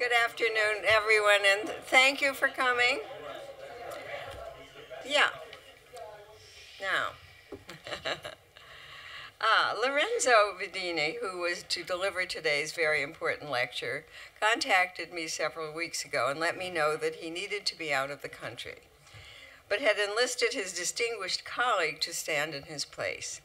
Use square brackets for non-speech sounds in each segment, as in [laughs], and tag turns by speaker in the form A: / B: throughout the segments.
A: Good afternoon, everyone, and thank you for coming. Yeah. Now. ah, [laughs] Lorenzo Vidini, who was to deliver today's very important lecture, contacted me several weeks ago and let me know that he needed to be out of the country, but had enlisted his distinguished colleague to stand in his place.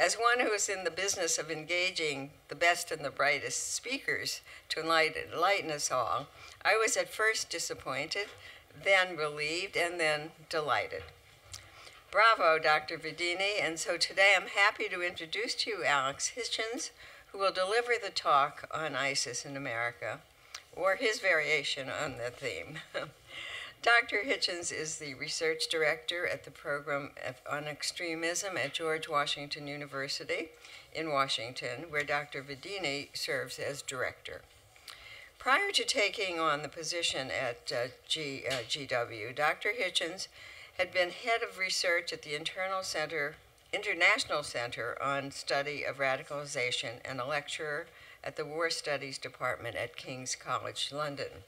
A: As one who is in the business of engaging the best and the brightest speakers to enlighten, enlighten us all, I was at first disappointed, then relieved, and then delighted. Bravo, Dr. Vidini. And so today I'm happy to introduce to you Alex Hitchens, who will deliver the talk on ISIS in America, or his variation on the theme. [laughs] Dr. Hitchens is the research director at the program on extremism at George Washington University in Washington, where Dr. Vidini serves as director. Prior to taking on the position at uh, G, uh, GW, Dr. Hitchens had been head of research at the Internal Center, International Center on Study of Radicalization and a lecturer at the War Studies Department at King's College London.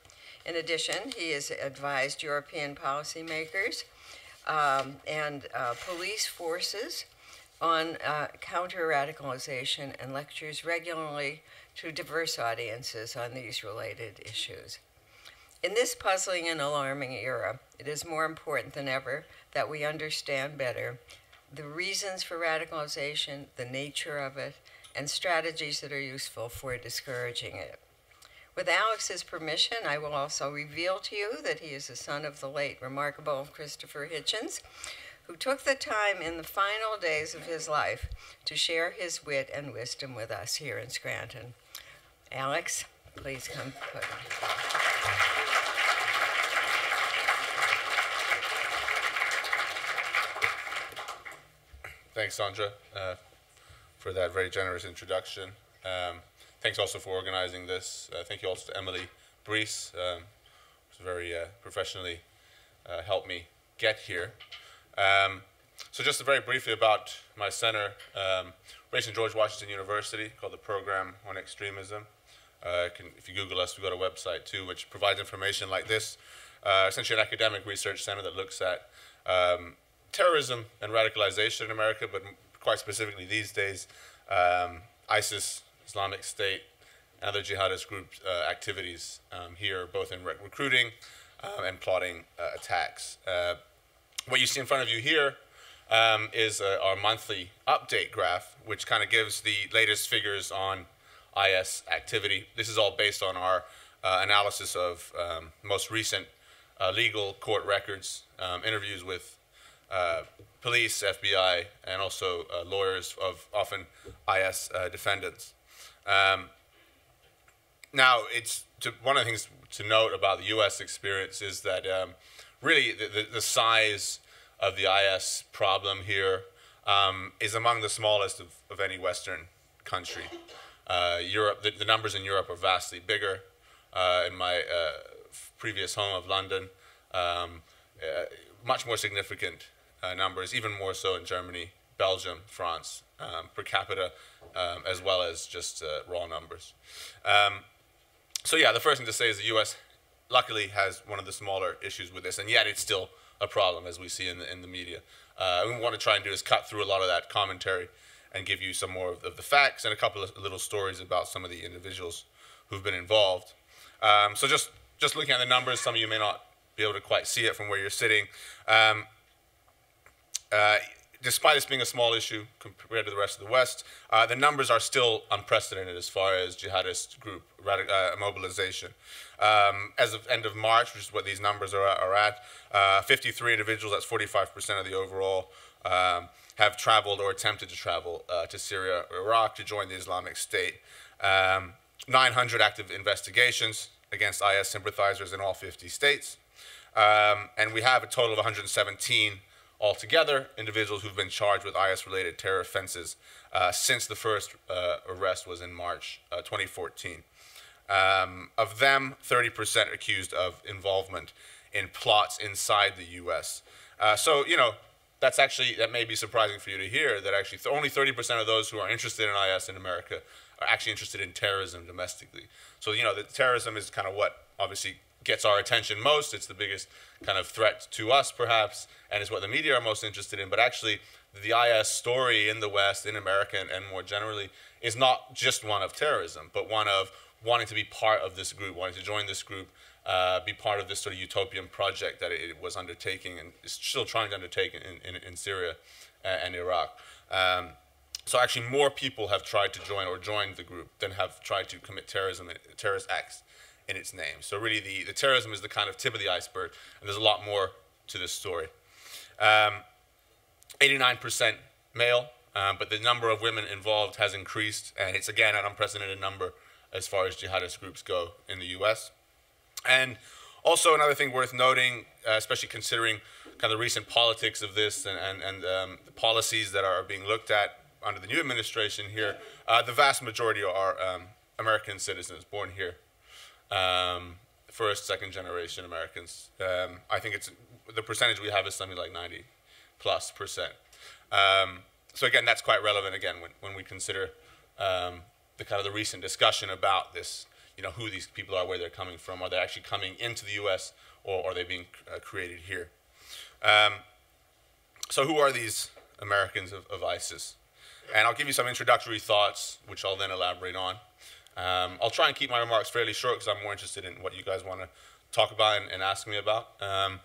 A: In addition, he has advised European policymakers um, and uh, police forces on uh, counter radicalization and lectures regularly to diverse audiences on these related issues. In this puzzling and alarming era, it is more important than ever that we understand better the reasons for radicalization, the nature of it, and strategies that are useful for discouraging it. With Alex's permission, I will also reveal to you that he is the son of the late remarkable Christopher Hitchens, who took the time in the final days of his life to share his wit and wisdom with us here in Scranton. Alex, please come.
B: Thanks, Sandra, uh, for that very generous introduction. Um, thanks also for organizing this. Uh, thank you also to Emily Brees, um, who's very uh, professionally uh, helped me get here. Um, so just very briefly about my center, um, based in George Washington University, called the Program on Extremism. Uh, can, if you Google us, we've got a website too, which provides information like this. Uh, essentially an academic research center that looks at um, terrorism and radicalization in America, but quite specifically these days, um, ISIS Islamic State, and other jihadist group uh, activities um, here, both in recruiting um, and plotting uh, attacks. Uh, what you see in front of you here um, is uh, our monthly update graph, which kind of gives the latest figures on IS activity. This is all based on our uh, analysis of um, most recent uh, legal court records, um, interviews with police, FBI, and also lawyers of often IS defendants. Um, now, it's to, one of the things to note about the U.S. experience is that um, really the, the, the, size of the IS problem here um, is among the smallest of, of any Western country. Uh, Europe, the, the, numbers in Europe are vastly bigger. Uh, in my uh, previous home of London, um, uh, much more significant uh, numbers, even more so in Germany, Belgium, France, um, per capita um, as well as just uh, raw numbers. Um, so yeah, the first thing to say is the U.S. luckily has one of the smaller issues with this, and yet it's still a problem as we see in the, in the media. Uh, we want to try and do is cut through a lot of that commentary and give you some more of the, of the facts and a couple of little stories about some of the individuals who've been involved. Um, so just just looking at the numbers, some of you may not be able to quite see it from where you're sitting. Um, uh, despite this being a small issue compared to the rest of the West, uh, the numbers are still unprecedented as far as jihadist group uh, mobilization. Um, as of end of March, which is what these numbers are, are at, uh, 53 individuals, that's 45% of the overall, um, have traveled or attempted to travel uh, to Syria or Iraq to join the Islamic State. Um, 900 active investigations against IS sympathizers in all 50 states. Um, and we have a total of 117 altogether individuals who've been charged with IS-related terror offenses uh, since the first uh, arrest was in March uh, 2014. Um, of them, 30% accused of involvement in plots inside the U.S. Uh, so, you know, that's actually, that may be surprising for you to hear, that actually only 30% of those who are interested in IS in America are actually interested in terrorism domestically. So you know, the terrorism is kind of what obviously gets our attention most. It's the biggest kind of threat to us, perhaps, and it's what the media are most interested in. But actually, the IS story in the West, in America, and, and more generally, is not just one of terrorism, but one of wanting to be part of this group, wanting to join this group, uh, be part of this sort of utopian project that it, was undertaking and is still trying to undertake in, in, in Syria uh, and Iraq. Um, so actually, more people have tried to join or joined the group than have tried to commit terrorism, terrorist acts in its name. So really, the, the terrorism is the kind of tip of the iceberg, and there's a lot more to this story. Um, 89% male, um, but the number of women involved has increased, and it's again an unprecedented number as far as jihadist groups go in the U.S. And also another thing worth noting, uh, especially considering kind of the recent politics of this and, and, and um, the policies that are being looked at under the new administration here, uh, the vast majority are um, American citizens born here. Um, first, second generation Americans. Um, I think it's the percentage we have is something like 90 plus percent. Um, so again, that's quite relevant again when, when we consider um, the kind of the recent discussion about this, you know, who these people are, where they're coming from, are they actually coming into the U.S. or are they being uh, created here? Um, so who are these Americans of, of, ISIS? And I'll give you some introductory thoughts, which I'll then elaborate on. Um, I'll try and keep my remarks fairly short because I'm more interested in what you guys want to talk about and, and ask me about. Um,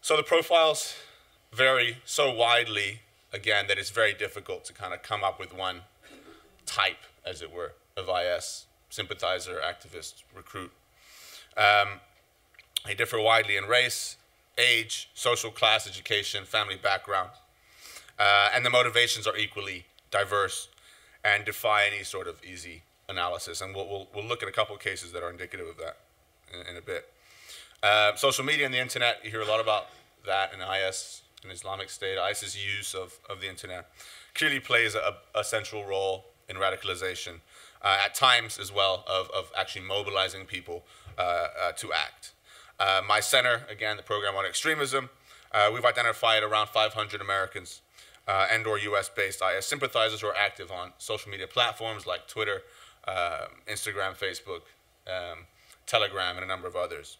B: so the profiles vary so widely, again, that it's very difficult to kind of come up with one type, as it were, of IS sympathizer, activist, recruit. Um, they differ widely in race, age, social class, education, family background. Uh, and the motivations are equally diverse and defy any sort of easy analysis. And we'll, we'll, we'll look at a couple of cases that are indicative of that in, in a bit. Uh, social media and the internet, you hear a lot about that in IS, in Islamic State. ISIS use of, of the internet clearly plays a, a central role in radicalization, uh, at times as well, of, of actually mobilizing people uh, uh to act. Uh, my center, again, the program on extremism, uh, we've identified around 500 Americans and or US-based IS sympathizers who are active on social media platforms like Twitter, Instagram, Facebook, um, Telegram, and a number of others.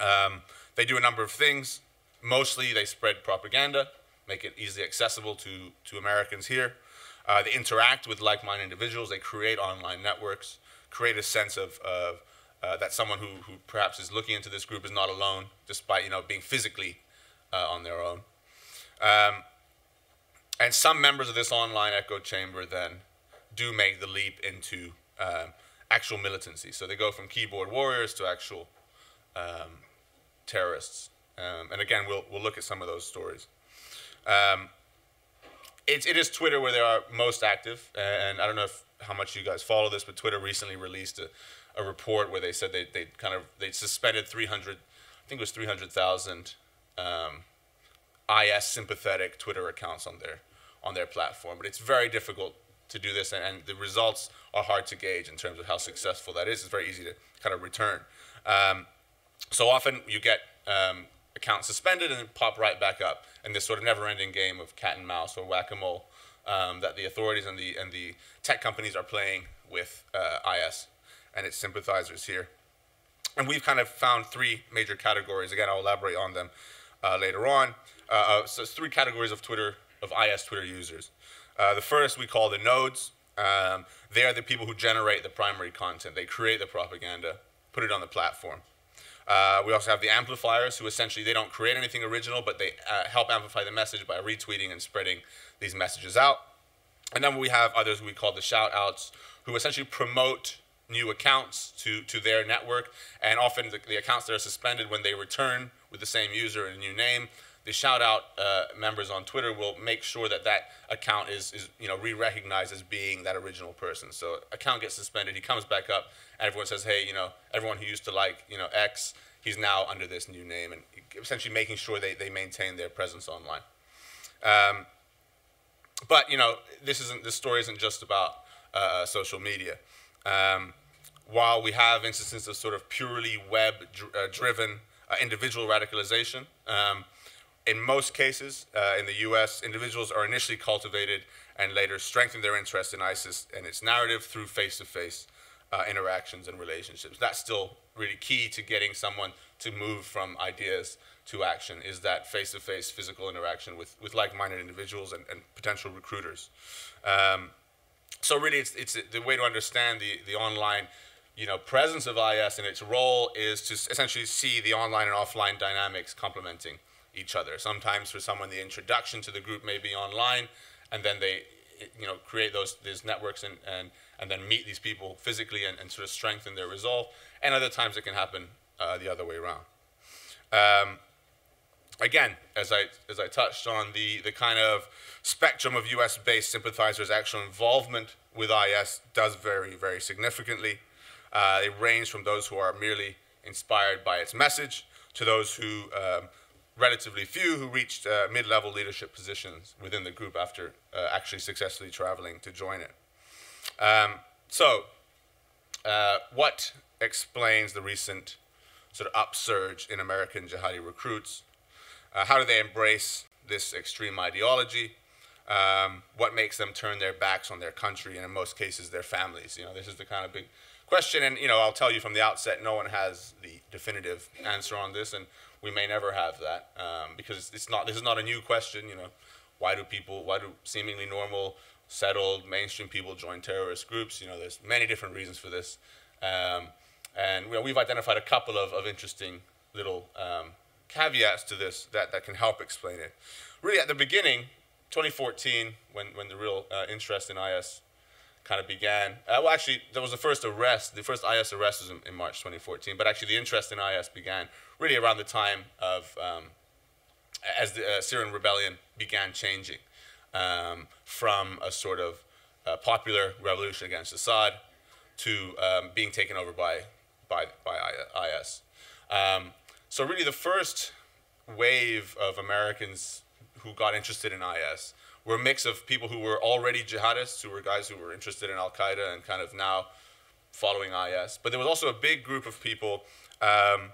B: Um, they do a number of things. Mostly, they spread propaganda, make it easily accessible to, to Americans here. Uh, they interact with like-minded individuals. They create online networks, create a sense of, of uh, that someone who, who perhaps is looking into this group is not alone, despite you know being physically uh, on their own. Um, and some members of this online echo chamber then do make the leap into um, actual militancy. So they go from keyboard warriors to actual um, terrorists. Um, and again, we'll, we'll look at some of those stories. Um, it, it is Twitter where they are most active, and I don't know if, how much you guys follow this, but Twitter recently released a, a report where they said they they kind of they suspended 300, I think it was 300,000 um, IS sympathetic Twitter accounts on their on their platform. But it's very difficult to do this, and, and, the results are hard to gauge in terms of how successful that is. It's very easy to kind of return. Um, so often you get um, account suspended and pop right back up in this sort of never-ending game of cat and mouse or whack-a-mole um, that the authorities and the and the tech companies are playing with uh, IS and its sympathizers here. And we've kind of found three major categories. Again, I'll elaborate on them uh, later on. Uh, uh so it's three categories of Twitter of IS Twitter users. Uh, the first we call the nodes. Um, they are the people who generate the primary content. They create the propaganda, put it on the platform. Uh, we also have the amplifiers, who essentially they don't create anything original, but they uh, help amplify the message by retweeting and spreading these messages out. And then we have others we call the shout outs, who essentially promote new accounts to, to their network. And often the, the accounts that are suspended when they return with the same user and a new name, the shout out uh, members on Twitter will make sure that that account is, is you know re-recognized as being that original person. So account gets suspended, he comes back up, and everyone says, hey, you know, everyone who used to like you know X, he's now under this new name, and essentially making sure they, they maintain their presence online. Um, but you know, this isn't this story isn't just about uh, social media. Um, while we have instances of sort of purely web-driven uh, individual radicalization. Um, in most cases, uh, in the U.S., individuals are initially cultivated and later strengthen their interest in ISIS and its narrative through face-to-face uh, interactions and relationships. That's still really key to getting someone to move from ideas to action is that face-to-face physical interaction with, with like-minded individuals and, and potential recruiters. Um, so really, it's, it's the way to understand the, the online you know, presence of IS and its role is to essentially see the online and offline dynamics complementing each other. Sometimes for someone, the introduction to the group may be online, and then they, you know, create those these networks and, and, and then meet these people physically and, and sort of strengthen their resolve. And other times it can happen uh, the other way around. Um, again, as I as I touched on, the the kind of spectrum of U.S.-based sympathizers' actual involvement with IS does vary very significantly. Uh, they range from those who are merely inspired by its message to those who, um, relatively few, who reached uh, mid-level leadership positions within the group after uh, actually successfully traveling to join it. Um, so, uh, what explains the recent sort of upsurge in American jihadi recruits? Uh, how do they embrace this extreme ideology? Um, what makes them turn their backs on their country and in most cases their families? You know, this is the kind of big question, and you know, I'll tell you from the outset, no one has the definitive answer on this, and we may never have that um, because it's not. This is not a new question. You know, why do people? Why do seemingly normal, settled, mainstream people join terrorist groups? You know, there's many different reasons for this, um, and you know, we've identified a couple of, of interesting little um, caveats to this that, that can help explain it. Really, at the beginning, 2014, when when the real uh, interest in IS kind of began. Uh, well, actually, there was the first arrest. The first IS arrest was in, in, March 2014, but actually the interest in IS began really around the time of um, as the uh, Syrian rebellion began changing um, from a sort of uh, popular revolution against Assad to um, being taken over by by by IS. Um, so really, the first wave of Americans who got interested in IS were a mix of people who were already jihadists, who were guys who were interested in Al Qaeda and kind of now following IS. But there was also a big group of people um,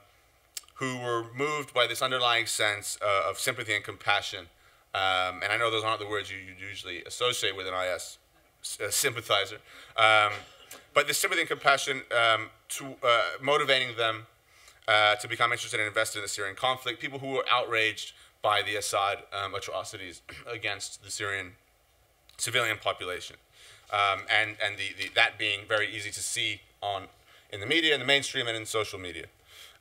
B: who were moved by this underlying sense uh, of sympathy and compassion. Um, and I know those aren't the words you, you usually associate with an IS sympathizer. Um, but the sympathy and compassion um, to uh, motivating them uh, to become interested and invested in the Syrian conflict, people who were outraged by the Assad um, atrocities [clears throat] against the Syrian civilian population. Um, and and the, the, that being very easy to see on in the media, in the mainstream, and in social media.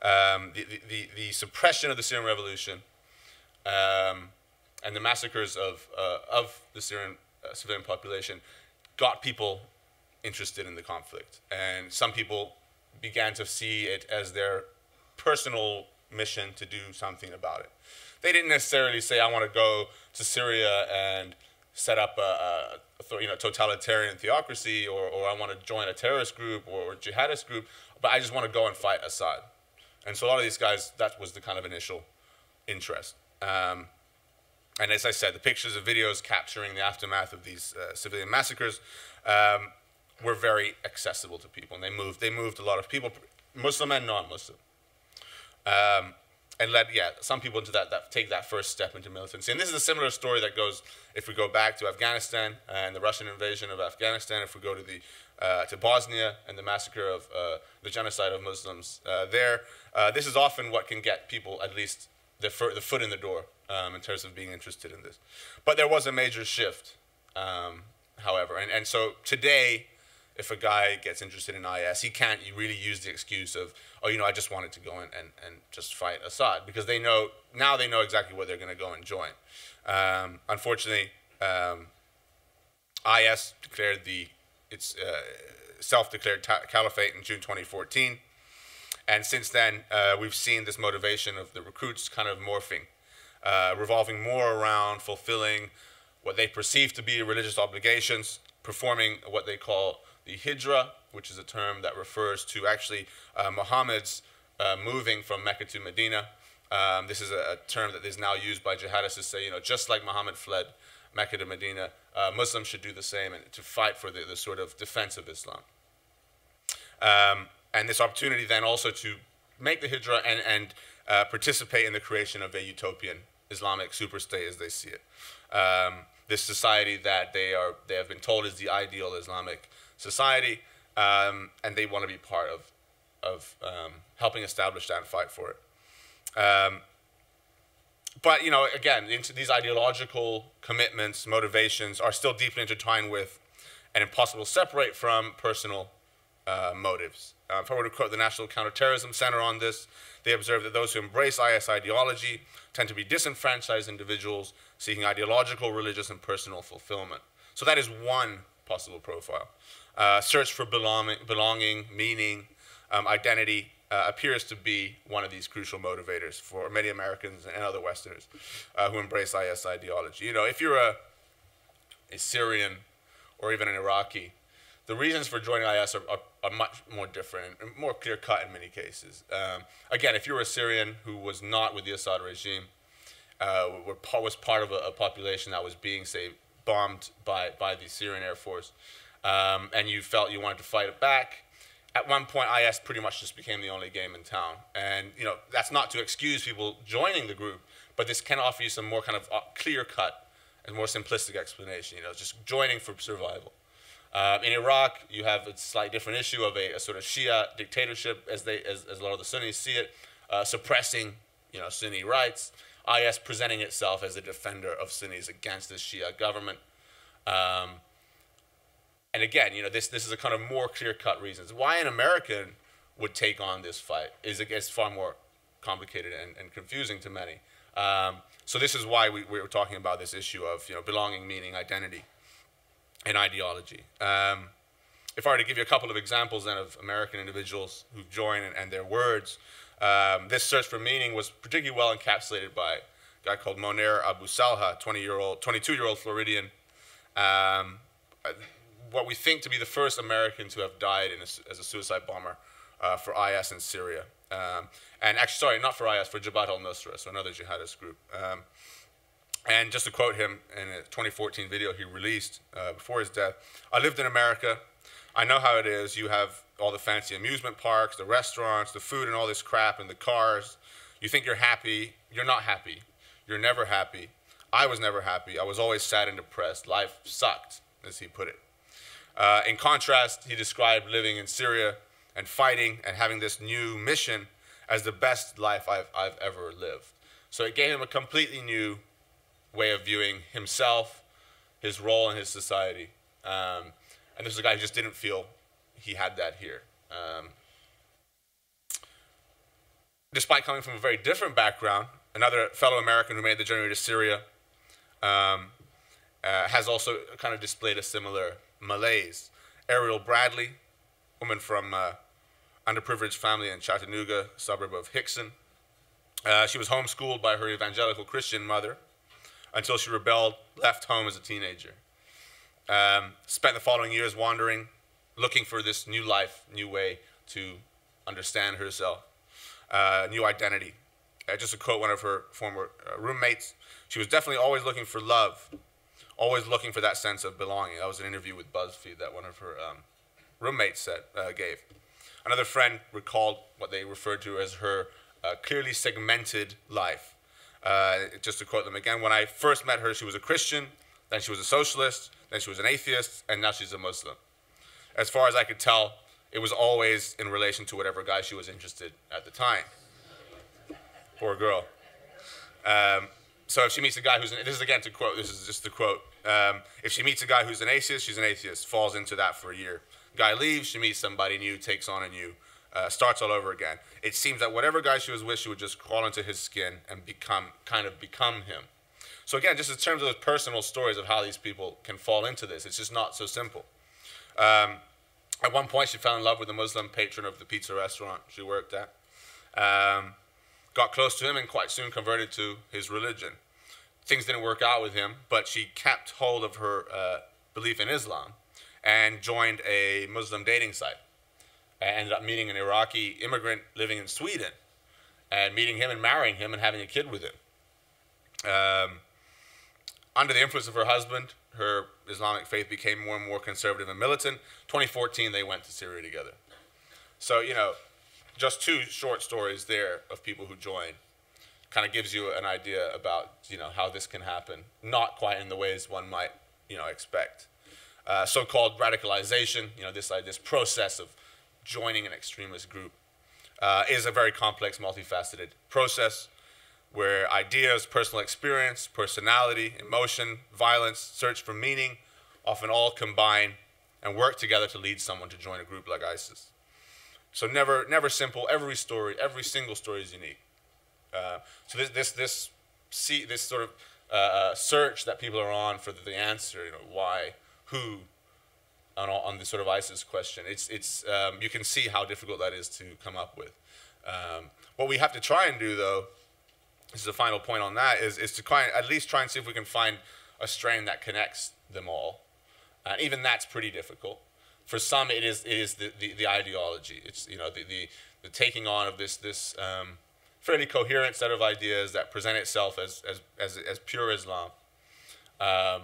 B: Um, the, the, the, suppression of the Syrian revolution um, and the massacres of, uh, of the Syrian uh, civilian population got people interested in the conflict. And some people began to see it as their personal mission to do something about it they didn't necessarily say, I want to go to Syria and set up a, a you know, totalitarian theocracy or, or I want to join a terrorist group or, jihadist group, but I just want to go and fight Assad. And so a lot of these guys, that was the kind of initial interest. Um, and as I said, the pictures and videos capturing the aftermath of these uh, civilian massacres um, were very accessible to people. And they moved, they moved a lot of people, Muslim and non-Muslim. Um, and let yeah some people into that, that take that first step into militancy. And this is a similar story that goes if we go back to Afghanistan and the Russian invasion of Afghanistan. If we go to the uh, to Bosnia and the massacre of uh, the genocide of Muslims uh, there, uh, this is often what can get people at least the, the foot in the door um, in terms of being interested in this. But there was a major shift, um, however, and and so today if a guy gets interested in IS, he can't really use the excuse of, oh, you know, I just wanted to go and, and just fight Assad because they know, now they know exactly what they're going to go and join. Um, unfortunately, um, IS declared the, its uh, self-declared caliphate in June 2014. And since then, uh, we've seen this motivation of the recruits kind of morphing, uh, revolving more around fulfilling what they perceive to be religious obligations, performing what they call the hijra, which is a term that refers to actually uh, Muhammad's uh, moving from Mecca to Medina. Um, this is a, a, term that is now used by jihadists to say, you know, just like Muhammad fled Mecca to Medina, uh, Muslims should do the same and to fight for the, the sort of defense of Islam. Um, and this opportunity then also to make the hijra and, and uh, participate in the creation of a utopian Islamic superstate as they see it. Um, this society that they are they have been told is the ideal Islamic society, um, and they want to be part of of um, helping establish that and fight for it. Um, but you know, again, these ideological commitments, motivations are still deeply intertwined with and impossible to separate from personal uh, motives. Uh, if I were to quote the National Counterterrorism Center on this, they observe that those who embrace IS ideology tend to be disenfranchised individuals seeking ideological, religious, and personal fulfillment. So that is one possible profile. Uh, search for belonging, belonging meaning, um, identity uh, appears to be one of these crucial motivators for many Americans and other Westerners uh, who embrace IS ideology. You know, if you're a, a Syrian or even an Iraqi, the reasons for joining IS are, are, are much more different and more clear cut in many cases. Um, again, if you're a Syrian who was not with the Assad regime, uh, were, was part of a, a, population that was being, say, bombed by, by the Syrian Air Force, um, and you felt you wanted to fight it back, at one point IS pretty much just became the only game in town. And you know that's not to excuse people joining the group, but this can offer you some more kind of uh, clear cut and more simplistic explanation. You know, just joining for survival. Um, in Iraq, you have a slightly different issue of a, a sort of Shia dictatorship, as they as, as, a lot of the Sunnis see it, uh, suppressing you know Sunni rights. IS presenting itself as a defender of Sunnis against the Shia government. Um, and again, you know, this this is a kind of more clear cut reasons why an American would take on this fight is is far more complicated and, and confusing to many. Um, so this is why we, we were talking about this issue of you know belonging, meaning, identity and ideology. Um, if I were to give you a couple of examples then of American individuals who've joined and, and their words, um, this search for meaning was particularly well encapsulated by a guy called Moner Abu Salha, 20 year old, 22 year old Floridian. What we think to be the first American to have died a, as a suicide bomber uh, for IS in Syria. Um, and actually, sorry, not for IS, for Jabhat al-Nusra, so another jihadist group. Um, and just to quote him in a 2014 video he released uh, before his death, I lived in America. I know how it is. You have all the fancy amusement parks, the restaurants, the food, and all this crap, and the cars. You think you're happy. You're not happy. You're never happy. I was never happy. I was always sad and depressed. Life sucked, as he put it. Uh, in contrast, he described living in Syria and fighting and having this new mission as the best life I've, I've ever lived. So it gave him a completely new way of viewing himself, his role in his society. Um, and this is a guy who just didn't feel he had that here. Um, despite coming from a very different background, another fellow American who made the journey to Syria um, uh, has also kind of displayed a similar malaise. Ariel Bradley, woman from uh, underprivileged family in Chattanooga, suburb of Hixson. Uh, she was homeschooled by her evangelical Christian mother until she rebelled, left home as a teenager. Um, spent the following years wandering, looking for this new life, new way to understand herself, uh, new identity. Uh, just to quote one of her former uh, roommates, she was definitely always looking for love, always looking for that sense of belonging. That was an interview with BuzzFeed that one of her um, roommates said, uh, gave. Another friend recalled what they referred to as her uh, clearly segmented life. Uh, just to quote them again, when I first met her, she was a Christian, then she was a socialist, then she was an atheist, and now she's a Muslim. As far as I could tell, it was always in relation to whatever guy she was interested at the time. Poor girl. Um, so if she meets a guy who's an, this is again to quote this is just the quote um, if she meets a guy who's an atheist she's an atheist falls into that for a year. Guy leaves she meets somebody new takes on a new uh, starts all over again. It seems that whatever guy she was with she would just crawl into his skin and become kind of become him. So again just in terms of those personal stories of how these people can fall into this it's just not so simple. Um, at one point she fell in love with a muslim patron of the pizza restaurant she worked at. Um, got close to him and quite soon converted to his religion. Things didn't work out with him, but she kept hold of her uh, belief in Islam and joined a Muslim dating site. And ended up meeting an Iraqi immigrant living in Sweden and meeting him and marrying him and having a kid with him. Um, under the influence of her husband, her Islamic faith became more and more conservative and militant. 2014, they went to Syria together. So, you know, just two short stories there of people who joined. Kind of gives you an idea about you know how this can happen, not quite in the ways one might you know expect. Uh, so-called radicalization, you know, this uh, this process of joining an extremist group, uh, is a very complex, multifaceted process where ideas, personal experience, personality, emotion, violence, search for meaning, often all combine and work together to lead someone to join a group like ISIS. So never, never simple. Every story, every single story is unique. Uh, so this, this, this, see, this sort of uh, uh, search that people are on for the answer, you know, why, who, on, on this sort of ISIS question, it's, it's, um, you can see how difficult that is to come up with. Um, what we have to try and do, though, this is the final point on that, is, is to try, at least try and see if we can find a strain that connects them all. And even that's pretty difficult. For some, it is, it is the, the, the ideology. It's you know, the, the, the taking on of this, this um, fairly coherent set of ideas that present itself as, as, as, as pure Islam. Um,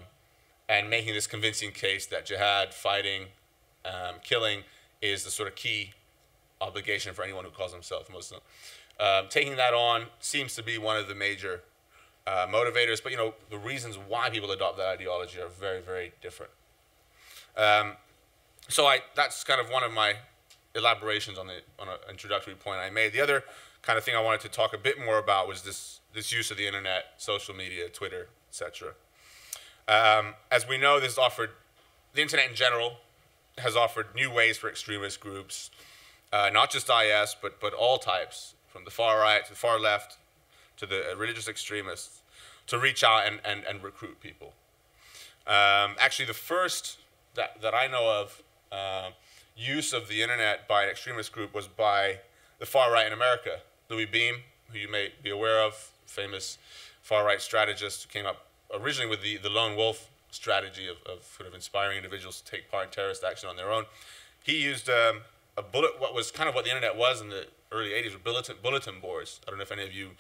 B: and making this convincing case that jihad, fighting, um, killing, is the sort of key obligation for anyone who calls himself Muslim. Um, taking that on seems to be one of the major uh, motivators, but you know the reasons why people adopt that ideology are very, very different. Um, so I, that's kind of one of my elaborations on the on an introductory point I made. The other kind of thing I wanted to talk a bit more about was this this use of the internet, social media, Twitter, etc. Um, as we know, this offered the internet in general has offered new ways for extremist groups, uh, not just IS, but but all types, from the far right to the far left to the religious extremists, to reach out and, and, and recruit people. Um, actually, the first that, that I know of uh, use of the internet by an extremist group was by the far right in America. Louis Beam, who you may be aware of, famous far right strategist who came up originally with the, the lone wolf strategy of, of sort of inspiring individuals to take part in terrorist action on their own. He used um, a bullet, what was kind of what the internet was in the early 80s, were bulletin, bulletin boards. I don't know if any of you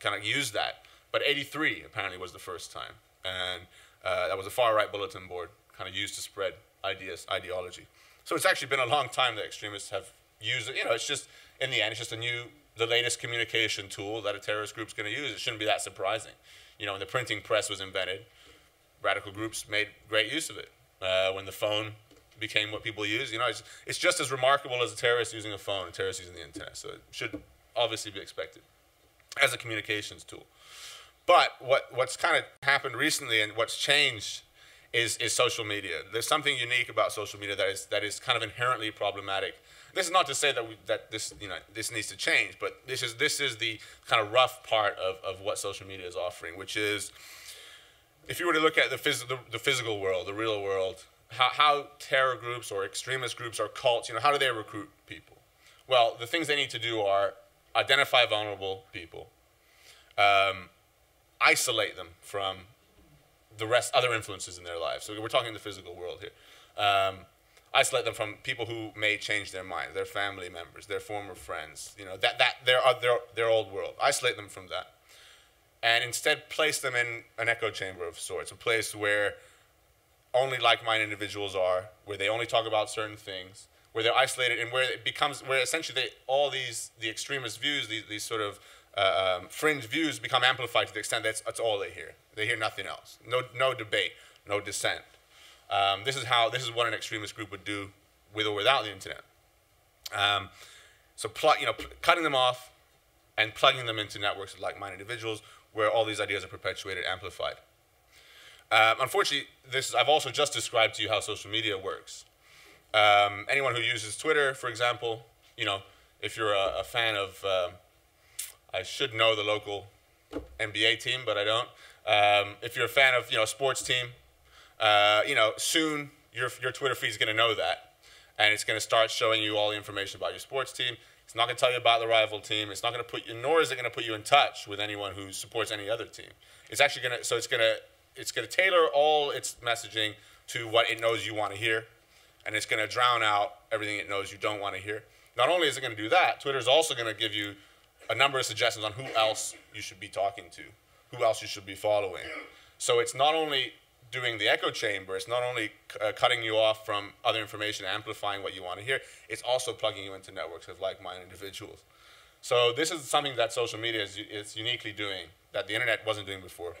B: kind of used that, but 83 apparently was the first time. And uh, that was a far right bulletin board kind of used to spread ideas, ideology. So it's actually been a long time that extremists have used it. You know, it's just, in the end, it's just a new, the latest communication tool that a terrorist group's going to use. It shouldn't be that surprising. You know, when the printing press was invented, radical groups made great use of it. Uh, when the phone became what people use, you know, it's, it's just as remarkable as a terrorist using a phone, a terrorist using the internet. So it should obviously be expected as a communications tool. But what, what's kind of happened recently and what's changed is, is social media. There's something unique about social media that is, that is kind of inherently problematic. This is not to say that, we, that this, you know, this needs to change, but this is, this is the kind of rough part of, of what social media is offering, which is if you were to look at the, phys- the, the physical world, the real world, how, how terror groups or extremist groups or cults, you know, how do they recruit people? Well, the things they need to do are identify vulnerable people, um, isolate them from the rest, other influences in their lives. So we're talking the physical world here. Um, isolate them from people who may change their mind, their family members, their former friends, you know, that, that their, their, their old world. Isolate them from that. And instead place them in an echo chamber of sorts, a place where only like-minded individuals are, where they only talk about certain things, where they're isolated, and where it becomes, where essentially they, all these, the extremist views, these, these sort of uh, um, fringe views become amplified to the extent that's, that's all they hear. They hear nothing else. No, no debate, no dissent. Um, this is how this is what an extremist group would do with or without the internet. Um, so, you know, cutting them off and plugging them into networks of like-minded individuals where all these ideas are perpetuated, amplified. Um, unfortunately, this I've also just described to you how social media works. Um, anyone who uses Twitter, for example, you know, if you're a, a fan of, uh, I should know the local NBA team, but I don't. Um, if you're a fan of you know a sports team, uh, you know soon your your Twitter feed is going to know that, and it's going to start showing you all the information about your sports team. It's not going to tell you about the rival team. It's not going to put you, nor is it going to put you in touch with anyone who supports any other team. It's actually going to, so it's going to, it's going to tailor all its messaging to what it knows you want to hear, and it's going to drown out everything it knows you don't want to hear. Not only is it going to do that, Twitter is also going to give you a number of suggestions on who else you should be talking to who else you should be following. So it's not only doing the echo chamber, it's not only uh, cutting you off from other information, amplifying what you want to hear, it's also plugging you into networks of like minded individuals. So this is something that social media is, is uniquely doing that the internet wasn't doing before.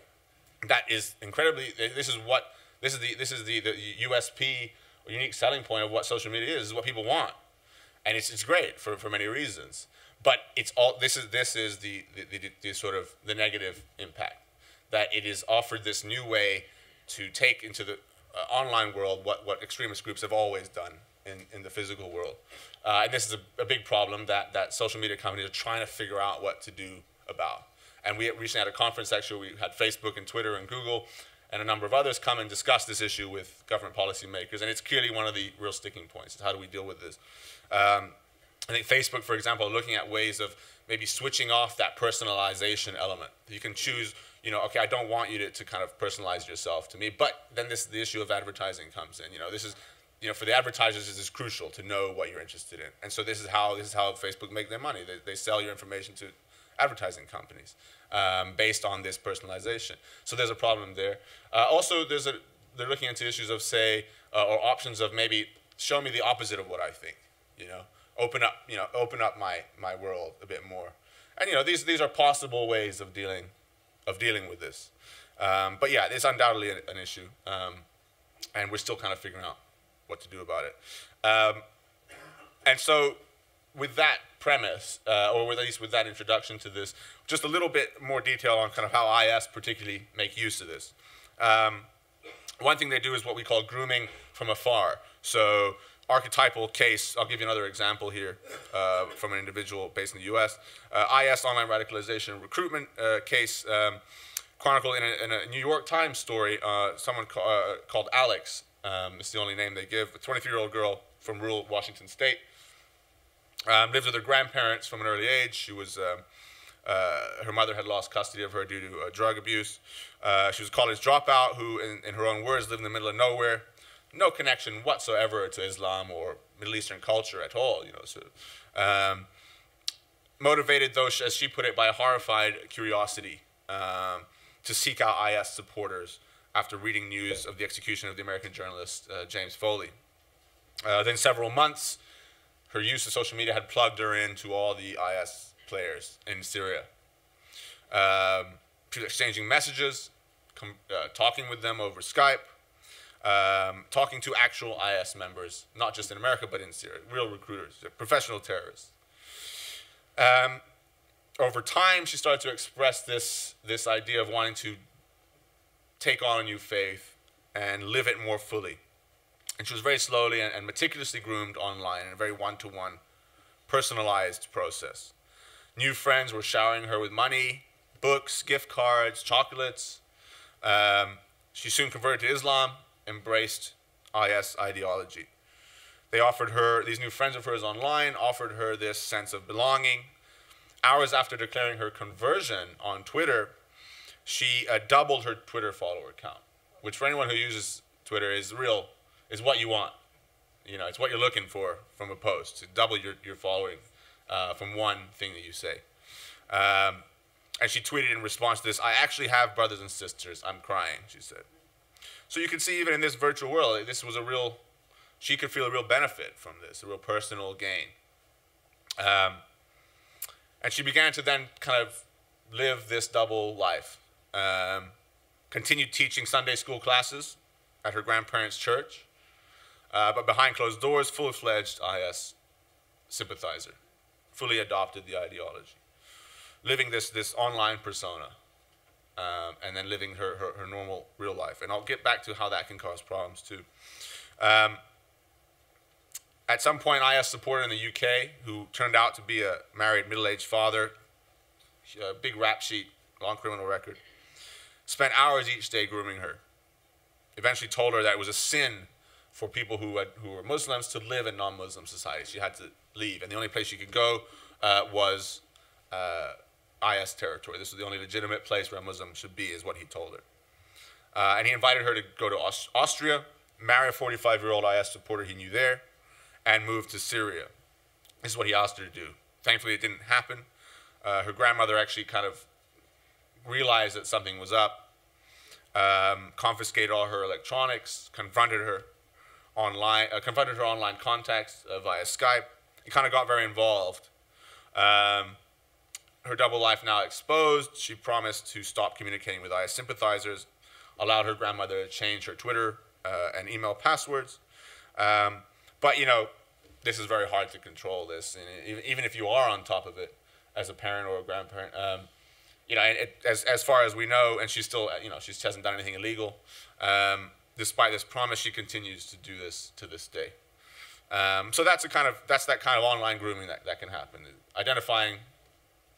B: That is incredibly. This is what this is the this is the, the USP unique selling point of what social media is. Is what people want, and it's it's great for, for many reasons. But it's all this is this is the the, the, the sort of the negative impact that it is offered this new way to take into the uh, online world what, what extremist groups have always done in, in the physical world. Uh, and this is a, a, big problem that, that social media companies are trying to figure out what to do about. And we recently had a conference actually, we had Facebook and Twitter and Google and a number of others come and discuss this issue with government policymakers. And it's clearly one of the real sticking points is how do we deal with this? Um, I think Facebook, for example, are looking at ways of maybe switching off that personalization element. You can choose, you know, okay, I don't want you to, to kind of personalize yourself to me, but then this the issue of advertising comes in. You know, this is you know, for the advertisers, this is crucial to know what you're interested in. And so this is how this is how Facebook make their money. They, they sell your information to advertising companies um, based on this personalization. So there's a problem there. Uh, also, there's a they're looking into issues of say uh, or options of maybe show me the opposite of what I think. You know, open up you know open up my my world a bit more. And you know these these are possible ways of dealing of dealing with this. Um, but yeah, it's undoubtedly an, an issue, um, and we're still kind of figuring out what to do about it. Um, and so, with that premise, uh, or at least with that introduction to this, just a little bit more detail on kind of how IS particularly make use of this. Um, one thing they do is what we call grooming from afar. So, archetypal case, I'll give you another example here uh, from an individual based in the US. Uh, IS, online radicalization recruitment uh, case, um, chronicled in a, in a, New York Times story, uh, someone ca uh, called Alex um, it's the only name they give. A 23-year-old girl from rural Washington State um, lives with her grandparents from an early age. She was um, uh, her mother had lost custody of her due to drug abuse. She was a college dropout who, in, in, her own words, lived in the middle of nowhere, no connection whatsoever to Islam or Middle Eastern culture at all. You know, so um, motivated though, as she put it, by a horrified curiosity um, to seek out IS supporters after reading news of the execution of the American journalist uh, James Foley. Uh, then several months, her use of social media had plugged her into all the IS players in Syria. Um, she was exchanging messages, uh, talking with them over Skype, um, talking to actual IS members, not just in America, but in Syria, real recruiters, professional terrorists. Um, over time, she started to express this, this idea of wanting to take on a new faith and live it more fully. And she was very slowly and, and meticulously groomed online in a very one to one, personalized process. New friends were showering her with money, books, gift cards, chocolates. Um, she soon converted to Islam, embraced IS ideology. They offered her, these new friends of hers online offered her this sense of belonging. Hours after declaring her conversion on Twitter, she uh, doubled her Twitter follower count, which for anyone who uses Twitter is real, is what you want. You know, it's what you're looking for from a post to double your, your following uh, from one thing that you say. Um, and she tweeted in response to this, I actually have brothers and sisters. I'm crying, she said. So you can see even in this virtual world, this was a real, she could feel a real benefit from this, a real personal gain. Um, and she began to then kind of live this double life. Um, continued teaching Sunday school classes at her grandparents' church, uh, but behind closed doors, full fledged IS sympathizer, fully adopted the ideology, living this, this online persona, um, and then living her, her, her, normal real life. And I'll get back to how that can cause problems too. Um, at some point, IS supporter in the UK, who turned out to be a married middle aged father, a big rap sheet, long criminal record, spent hours each day grooming her. Eventually told her that it was a sin for people who, had, who were Muslims to live in non-Muslim societies. She had to leave, and the only place she could go uh, was uh, IS territory. This was the only legitimate place where a Muslim should be, is what he told her. Uh, and he invited her to go to Aust Austria, marry a 45-year-old IS supporter he knew there, and move to Syria. This is what he asked her to do. Thankfully, it didn't happen. Uh, her grandmother actually kind of realized that something was up, um, confiscated all her electronics, confronted her online, uh, confronted her online contacts uh, via Skype. He kind of got very involved. Um, her double life now exposed, she promised to stop communicating with IS sympathizers, allowed her grandmother to change her Twitter uh, and email passwords. Um, but, you know, this is very hard to control this. And even if you are on top of it as a parent or a grandparent, um, you know, it, as, as far as we know, and she's still, you know, she hasn't done anything illegal. Um, despite this promise, she continues to do this to this day. Um, so that's a kind of that's that kind of online grooming that, that can happen. Identifying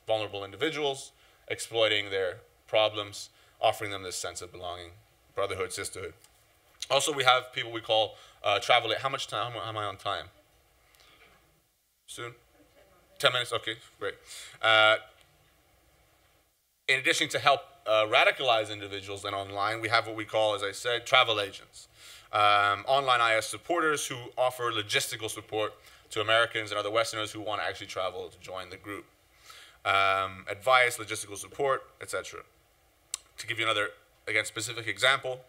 B: vulnerable individuals, exploiting their problems, offering them this sense of belonging, brotherhood, sisterhood. Also, we have people we call uh, travel. How much time? Am I on time? Soon. Ten minutes. Okay, great. Uh, in addition to help uh, radicalize individuals and online, we have what we call, as I said, travel agents. Um, online IS supporters who offer logistical support to Americans and other Westerners who want to actually travel to join the group. Um, advice, logistical support, etc. To give you another, again, specific example,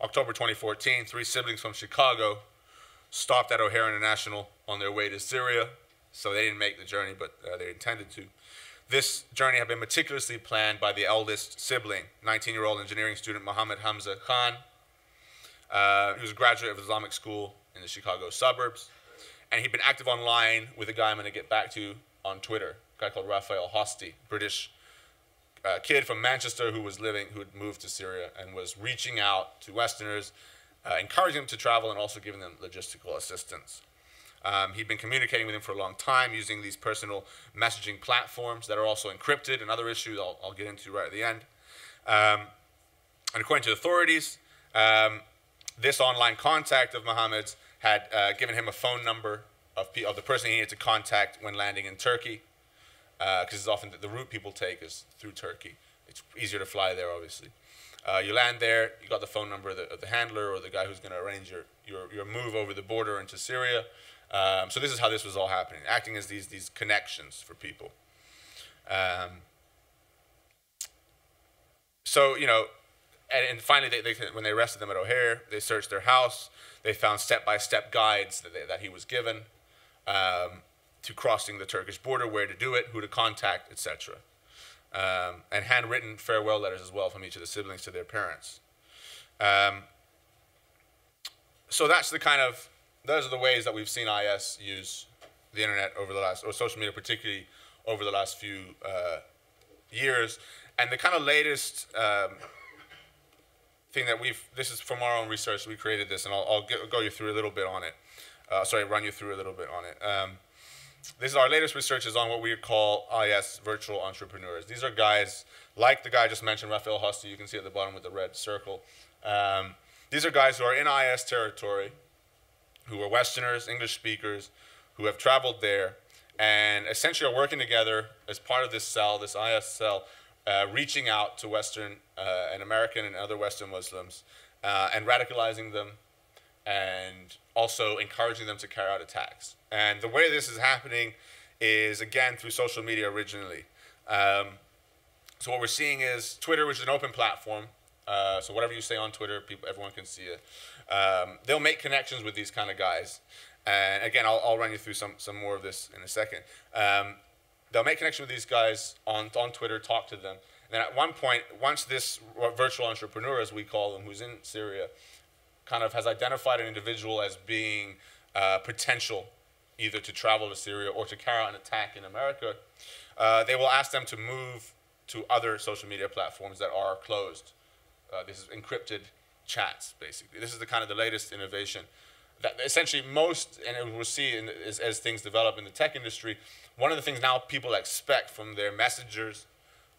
B: October 2014, three siblings from Chicago stopped at O'Hare International on their way to Syria. So they didn't make the journey, but uh, they intended to. This journey had been meticulously planned by the eldest sibling, 19 year old engineering student Mohammed Hamza Khan. Uh, he was a graduate of Islamic school in the Chicago suburbs. And he'd been active online with a guy I'm going to get back to on Twitter, guy called Raphael Hostey, British uh, kid from Manchester who was living, who had moved to Syria and was reaching out to Westerners, uh, encouraging them to travel and also giving them logistical assistance. Um, he'd been communicating with him for a long time using these personal messaging platforms that are also encrypted and other issues I'll, I'll get into right at the end. Um, and according to authorities, um, this online contact of Mohammed's had uh, given him a phone number of, of, the person he needed to contact when landing in Turkey, because uh, often the, the, route people take is through Turkey. It's easier to fly there, obviously. Uh, you land there, you got the phone number of the, of the handler or the guy who's going to arrange your, your, your move over the border into Syria. Um, so this is how this was all happening, acting as these these connections for people. Um, so you know, and, and finally, they, they, when they arrested them at O'Hare, they searched their house. They found step-by-step guides that, they, that he was given um, to crossing the Turkish border, where to do it, who to contact, etc. Um, and handwritten farewell letters as well from each of the siblings to their parents. Um, so that's the kind of those are the ways that we've seen IS use the internet over the last, or social media particularly over the last few uh, years. And the kind of latest um, thing that we've, this is from our own research, we created this, and I'll, I'll get, go you through a little bit on it. Uh, sorry, run you through a little bit on it. Um, this is our latest research is on what we call IS virtual entrepreneurs. These are guys like the guy I just mentioned, Raphael Hostey, you can see at the bottom with the red circle. Um, these are guys who are in IS territory, who are Westerners, English speakers, who have traveled there and essentially are working together as part of this cell, this IS cell, uh, reaching out to Western uh, and American and other Western Muslims uh, and radicalizing them and also encouraging them to carry out attacks. And the way this is happening is, again, through social media originally. Um, so what we're seeing is Twitter, which is an open platform. Uh, so whatever you say on Twitter, people, everyone can see it. Um, they'll make connections with these kind of guys. And again, I'll, I'll run you through some, some more of this in a second. Um, they'll make connection with these guys on, on Twitter, talk to them. And then at one point, once this virtual entrepreneur, as we call them, who's in Syria, kind of has identified an individual as being uh, potential either to travel to Syria or to carry out an attack in America, uh, they will ask them to move to other social media platforms that are closed. Uh, this is encrypted chats, basically. This is the kind of the latest innovation that essentially most, and we'll see in, as, as things develop in the tech industry, one of the things now people expect from their messengers,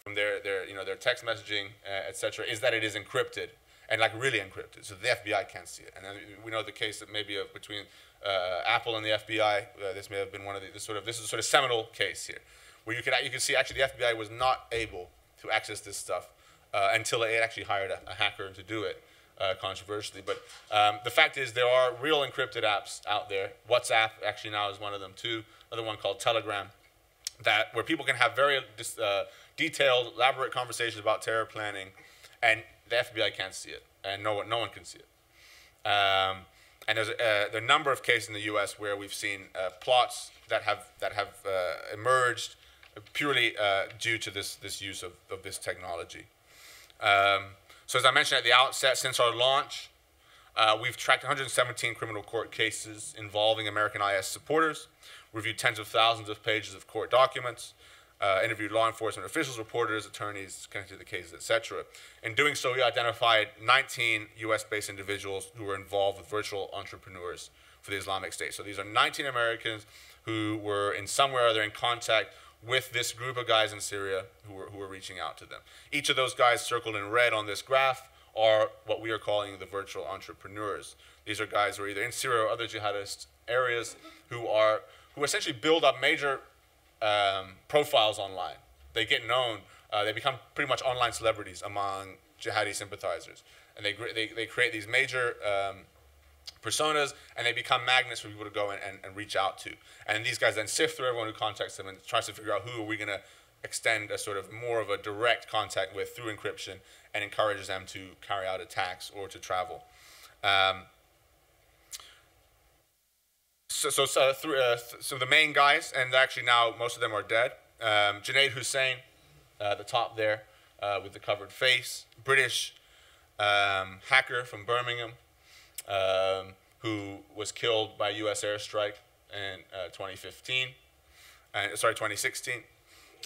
B: from their, their you know, their text messaging, uh, etc., is that it is encrypted and like really encrypted, so the FBI can't see it. And then we know the case that maybe of between uh, Apple and the FBI. Uh, this may have been one of the sort of this is a sort of seminal case here, where you can you can see actually the FBI was not able to access this stuff uh, until it actually hired a, a hacker to do it uh, controversially. But um, the fact is, there are real encrypted apps out there. WhatsApp actually now is one of them too. Another one called Telegram, that where people can have very uh, detailed, elaborate conversations about terror planning, and the FBI can't see it, and no one, no one can see it. Um, and there's a, uh, a, number of cases in the U.S. where we've seen uh, plots that have that have uh, emerged purely uh, due to this, this use of, of this technology. Um, so as I mentioned at the outset, since our launch, uh, we've tracked 117 criminal court cases involving American IS supporters, reviewed tens of thousands of pages of court documents, uh, interviewed law enforcement officials, reporters, attorneys connected to the cases, etc. In doing so, we identified 19 U.S.-based individuals who were involved with virtual entrepreneurs for the Islamic State. So these are 19 Americans who were in some way or other in contact with this group of guys in Syria who were, who were reaching out to them. Each of those guys circled in red on this graph are what we are calling the virtual entrepreneurs. These are guys who are either in Syria or other jihadist areas who are who essentially build up major um, profiles online. They get known. Uh, they become pretty much online celebrities among jihadi sympathizers, and they they, they create these major um, personas, and they become magnets for people to go and, and, and, reach out to. And these guys then sift through everyone who contacts them and tries to figure out who are we going to extend a sort of more of a direct contact with through encryption and encourages them to carry out attacks or to travel. Um, so, so, so, through, uh, so the main guys, and actually now most of them are dead. Um, Junaid Hussain, uh, the top there, uh, with the covered face, British um, hacker from Birmingham, um, who was killed by U.S. airstrike in uh, 2015, and sorry, 2016.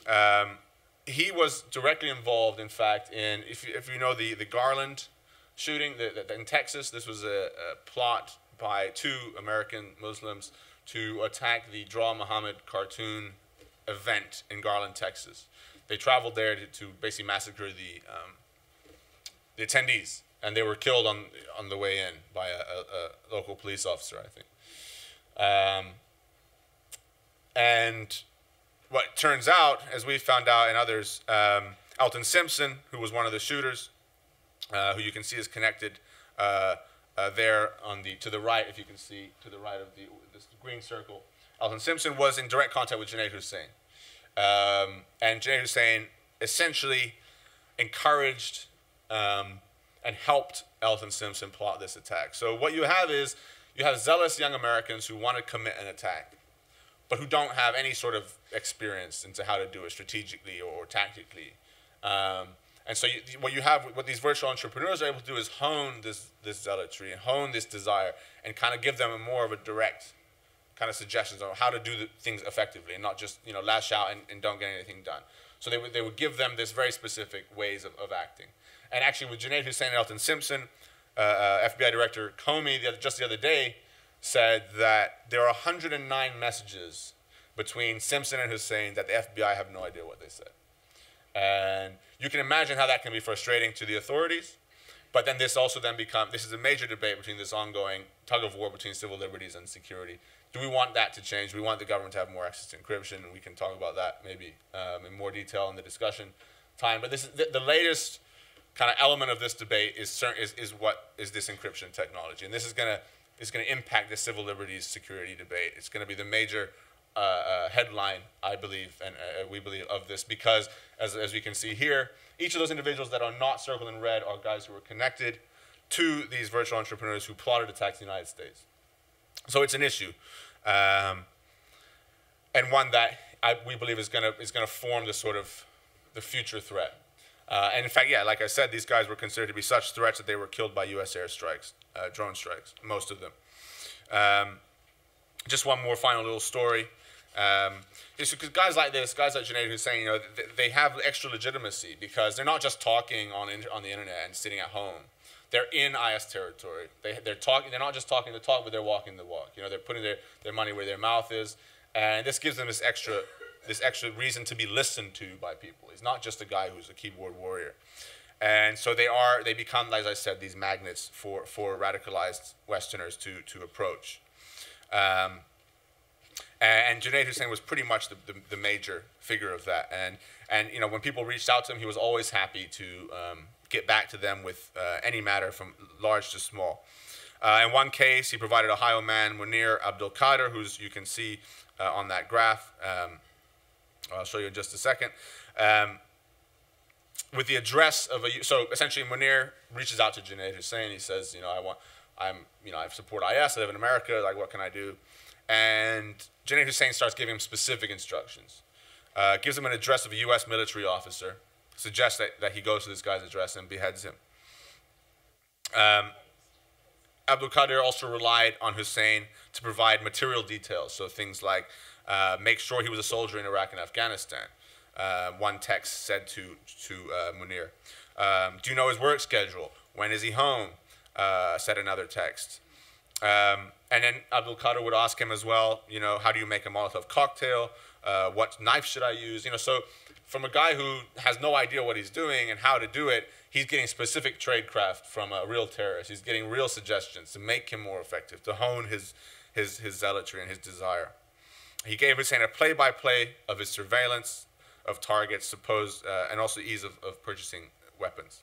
B: Um, he was directly involved, in fact, in if you, if you know the the Garland shooting the, the, in Texas. This was a, a, plot by two American Muslims to attack the Draw Muhammad cartoon event in Garland, Texas. They traveled there to, to basically massacre the um, the attendees and they were killed on on the way in by a, a, a local police officer, I think. Um, and what turns out, as we found out and others, um, Elton Simpson, who was one of the shooters, uh, who you can see is connected uh, uh, there on the to the right, if you can see to the right of the this green circle. Elton Simpson was in direct contact with Junaid Hussain. um, and Junaid Hussain essentially encouraged um, and helped Elton Simpson plot this attack. So what you have is you have zealous young Americans who want to commit an attack, but who don't have any sort of experience into how to do it strategically or, tactically. Um, and so you, what you have, what these virtual entrepreneurs are able to do is hone this, this zealotry and hone this desire and kind of give them a more of a direct kind of suggestions on how to do the things effectively and not just, you know, lash out and, and don't get anything done. So they would, they would give them this very specific ways of, of acting. And actually, with Junaid Hussain and Elton Simpson, uh, uh, FBI Director Comey the other, just the other day said that there are 109 messages between Simpson and Hussain that the FBI have no idea what they said. And you can imagine how that can be frustrating to the authorities. But then this also then become this is a major debate between this ongoing tug of war between civil liberties and security. Do we want that to change? We want the government to have more access to encryption? And we can talk about that maybe um, in more detail in the discussion time. But this is the, the latest kind of element of this debate is, is, is what is this encryption technology. And this is going to is going to impact the civil liberties security debate. It's going to be the major uh, uh, headline, I believe, and uh, we believe, of this because, as, as we can see here, each of those individuals that are not circled in red are guys who were connected to these virtual entrepreneurs who plotted attacks in the United States. So it's an issue, um, and one that I, we believe is going to is going to form the sort of the future threat uh, and in fact, yeah, like I said, these guys were considered to be such threats that they were killed by U.S. airstrikes, uh, drone strikes, most of them. Um, just one more final little story. Um, because guys like this, guys like Junaid Hussain, you know, they, they have extra legitimacy because they're not just talking on on the internet and sitting at home. They're in IS territory. They, they're talking. They're not just talking the talk, but they're walking the walk. You know, they're putting their, their money where their mouth is, and this gives them this extra this extra reason to be listened to by people. He's not just a guy who's a keyboard warrior. And so they are, they become, as I said, these magnets for, for radicalized Westerners to, to approach. Um, and, and Junaid Hussain was pretty much the, the, the, major figure of that. And, and, you know, when people reached out to him, he was always happy to um, get back to them with uh, any matter from large to small. Uh, in one case, he provided Ohio man Munir Abdul Qadir, who's you can see uh, on that graph. Um, I'll show you in just a second. Um, with the address of a, so essentially Munir reaches out to Junaid Hussain. He says, you know, I want, I'm, you know, I support IS. I live in America. Like, what can I do? And Junaid Hussain starts giving him specific instructions. uh, gives him an address of a U.S. military officer, suggests that, that he goes to this guy's address and beheads him. Um, Abdul Qadir also relied on Hussain to provide material details, so things like uh, make sure he was a soldier in Iraq and Afghanistan. Uh, one text said to to uh, Munir, um, "Do you know his work schedule? When is he home?" Uh, said another text. Um, and then Abdul Qadir would ask him as well, you know, how do you make a Molotov cocktail? Uh, what knife should I use? You know, so from a guy who has no idea what he's doing and how to do it, he's getting specific tradecraft from a real terrorist. He's getting real suggestions to make him more effective, to hone his, his, his zealotry and his desire. He gave Hussain a play-by-play of his surveillance of targets, supposed, uh, and also ease of, of purchasing weapons.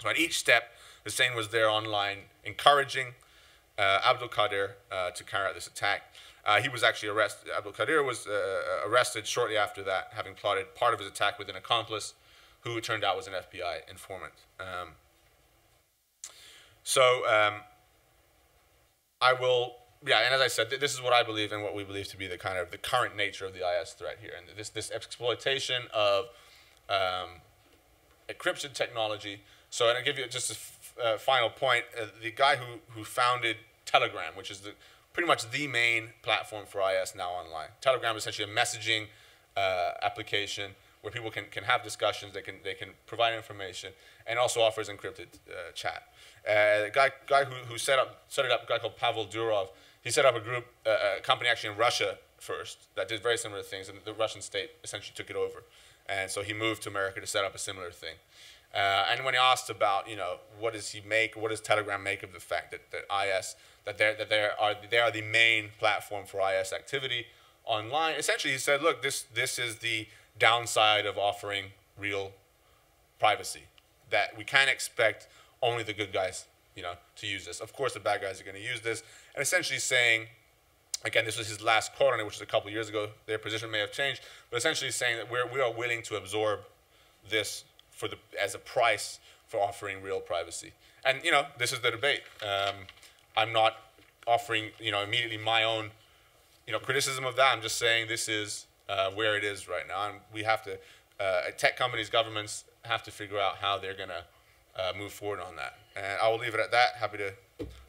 B: So at each step, Hussain was there online, encouraging Abdul Qadir uh, to carry out this attack. Uh, he was actually arrested. Abdul Qadir was uh, arrested shortly after that, having plotted part of his attack with an accomplice who it turned out was an FBI informant. Um, so um, I will, yeah, and as I said, th this is what I believe and what we believe to be the kind of the current nature of the IS threat here, and this this exploitation of um, encryption technology. So, and I'll give you just a uh, final point. Uh, the guy who who founded Telegram, which is the pretty much the main platform for IS now online. Telegram is essentially a messaging uh, application where people can, can have discussions, they can, they can provide information, and also offers encrypted uh, chat. Uh, the guy, guy who, who set, up, set it up, a guy called Pavel Durov, he set up a group, uh, a company actually in Russia first that did very similar things, and the Russian state essentially took it over. And so he moved to America to set up a similar thing. Uh, and when he asked about, you know, what does he make, what does Telegram make of the fact that, that IS, that, they're, that they're, are, they are the main platform for IS activity online, essentially he said, look, this, this is the downside of offering real privacy. That we can't expect only the good guys, you know, to use this. Of course, the bad guys are going to use this, and essentially saying, again, this was his last quote on it, which was a couple years ago. Their position may have changed, but essentially saying that we're we are willing to absorb this for the as a price for offering real privacy. And you know, this is the debate. Um, I'm not offering, you know, immediately my own, you know, criticism of that. I'm just saying this is uh, where it is right now. And we have to, uh, tech companies, governments have to figure out how they're going to uh, move forward on that. And I will leave it at that. Happy to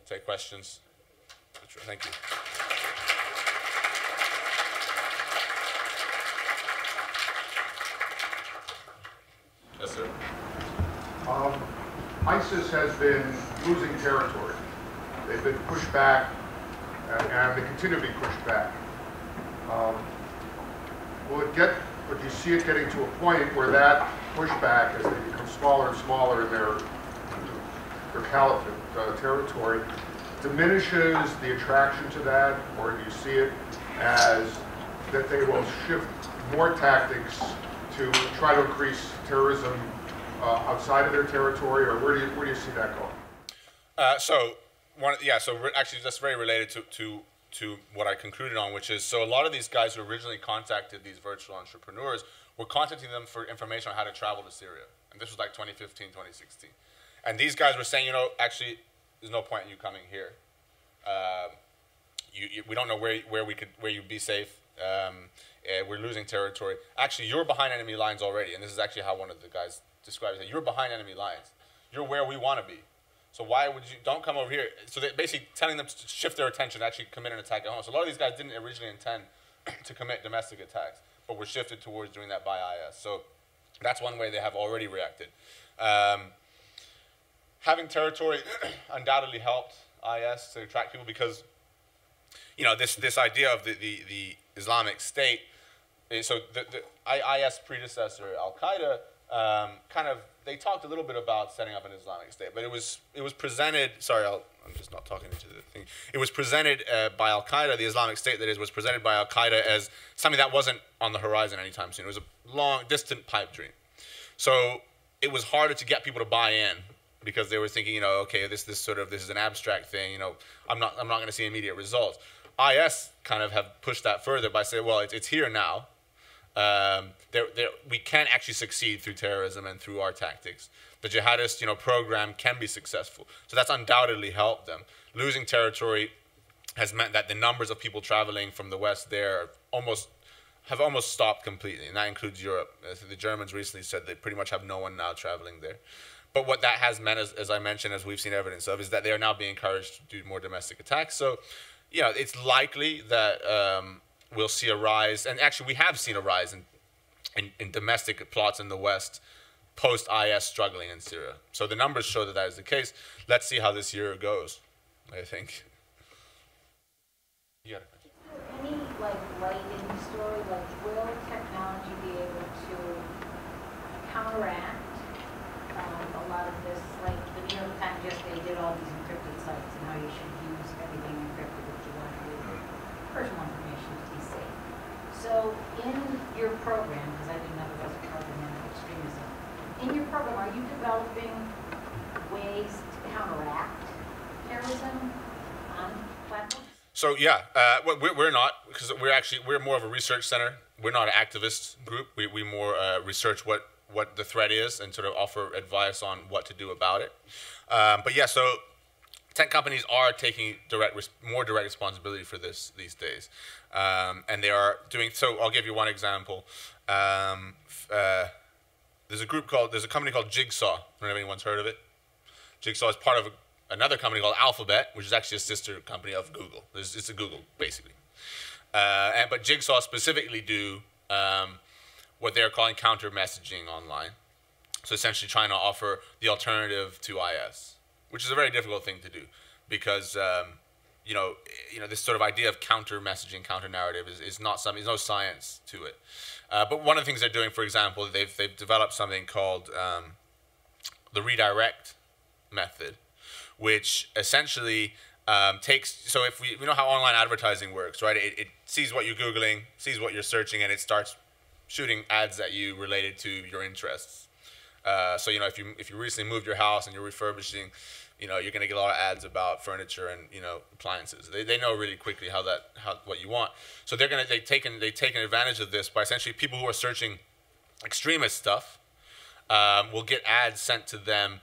B: take questions. Thank you. Yes, sir.
C: Um, ISIS has been losing territory. They've been pushed back, and, they continue to be pushed back. Um, will it get, or do you see it getting to a point where that pushback, as they become smaller and smaller in their, their caliphate uh, territory, diminishes the attraction to that, or do you see it as that they will shift more tactics to try to increase terrorism uh, outside of their territory, or where do you, where do you see that going?
B: Uh, so, one, yeah, so actually that's very related to, to to what I concluded on, which is so a lot of these guys who originally contacted these virtual entrepreneurs were contacting them for information on how to travel to Syria. And this was like 2015, 2016. And these guys were saying, you know, actually, there's no point in you coming here. Um, you, you, we don't know where, where we could where you'd be safe. Um, uh, we're losing territory. Actually, you're behind enemy lines already, and this is actually how one of the guys described it. You're behind enemy lines. You're where we want to be. So why would you, don't come over here. So they're basically telling them to shift their attention, actually commit an attack at home. So a lot of these guys didn't originally intend [clears throat] to commit domestic attacks, but were shifted towards doing that by IS. So that's one way they have already reacted. Um, having territory [clears throat] undoubtedly helped IS to attract people because, you know, this, this idea of the, the, the Islamic State, so the, the IS predecessor, Al-Qaeda, um, kind of they talked a little bit about setting up an Islamic State, but it was it was presented. Sorry, i am just not talking into the thing. It was presented uh, by Al Qaeda, the Islamic State that is, was presented by Al Qaeda as something that wasn't on the horizon anytime soon. It was a long, distant pipe dream. So it was harder to get people to buy in because they were thinking, you know, okay, this this sort of this is an abstract thing. You know, I'm not I'm not going to see immediate results. IS kind of have pushed that further by saying, well, it's, it's here now um, they're, they're, we can't actually succeed through terrorism and through our tactics. The jihadist you know, program can be successful. So that's undoubtedly helped them. Losing territory has meant that the numbers of people traveling from the west there almost have almost stopped completely, and that includes Europe. The Germans recently said they pretty much have no one now traveling there. But what that has meant, as, as I mentioned, as we've seen evidence of, is that they are now being encouraged to do more domestic attacks. So, yeah, it's likely that um, we'll see a rise, and actually, we have seen a rise in, in, in domestic plots in the West post IS struggling in Syria. So the numbers show that that is the case. Let's see how this year goes, I think.
D: You Any like light in the story, like will technology be able to counteract um, a lot of this? Like the New York Times yesterday did all these encrypted sites and how you should use everything encrypted if you want to use personal information to be safe. So in your program, because I didn't know there was a program in extremism, in your program, are you developing ways to counteract terrorism on platforms?
B: So yeah, uh, we're, not because we're actually we're more of a research center. We're not an activist group. We, we more uh, research what what the threat is and sort of offer advice on what to do about it. Um, but yeah, so tech companies are taking direct more direct responsibility for this these days, um, and they are doing so. I'll give you one example. Um, uh, there's a group called there's a company called Jigsaw. I don't know if anyone's heard of it. Jigsaw is part of a another company called Alphabet, which is actually a sister company of Google. It's, it's a Google, basically. Uh, and, but Jigsaw specifically do um, what they're calling counter messaging online. So essentially trying to offer the alternative to IS, which is a very difficult thing to do because, um, you know, you know, this sort of idea of counter messaging, counter narrative is, is not something, there's no science to it. Uh, but one of the things they're doing, for example, they've, they've developed something called um, the redirect method, which essentially um, takes so if we, we know how online advertising works right it, it sees what you're googling sees what you're searching and it starts shooting ads at you related to your interests uh, so you know if you if you recently moved your house and you're refurbishing you know you're going to get a lot of ads about furniture and you know appliances they, they know really quickly how that how what you want so they're going to they taken they taken advantage of this by essentially people who are searching extremist stuff um, will get ads sent to them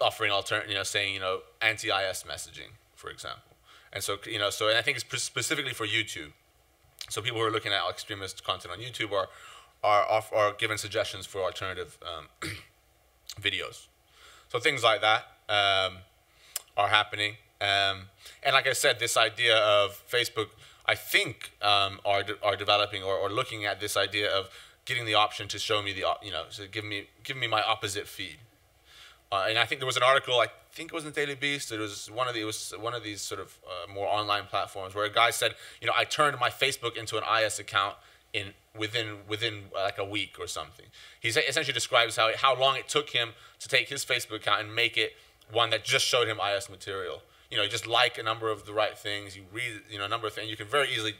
B: offering alternative, you know, saying you know anti-IS messaging, for example. And so you know, so and I think it's specifically for YouTube. So people who are looking at extremist content on YouTube are are off, are given suggestions for alternative um, [clears throat] videos. So things like that um, are happening. Um, and like I said, this idea of Facebook, I think, um, are de are developing or, or looking at this idea of getting the option to show me the you know to give me give me my opposite feed. Uh, and I think there was an article, I think it was in Daily Beast. It was one of the, it was one of these sort of uh, more online platforms where a guy said, you know, I turned my Facebook into an IS account in within within uh, like a week or something. He essentially describes how how long it took him to take his Facebook account and make it one that just showed him IS material. You know, you just like a number of the right things, you read, you know, a number of things. You can very easily,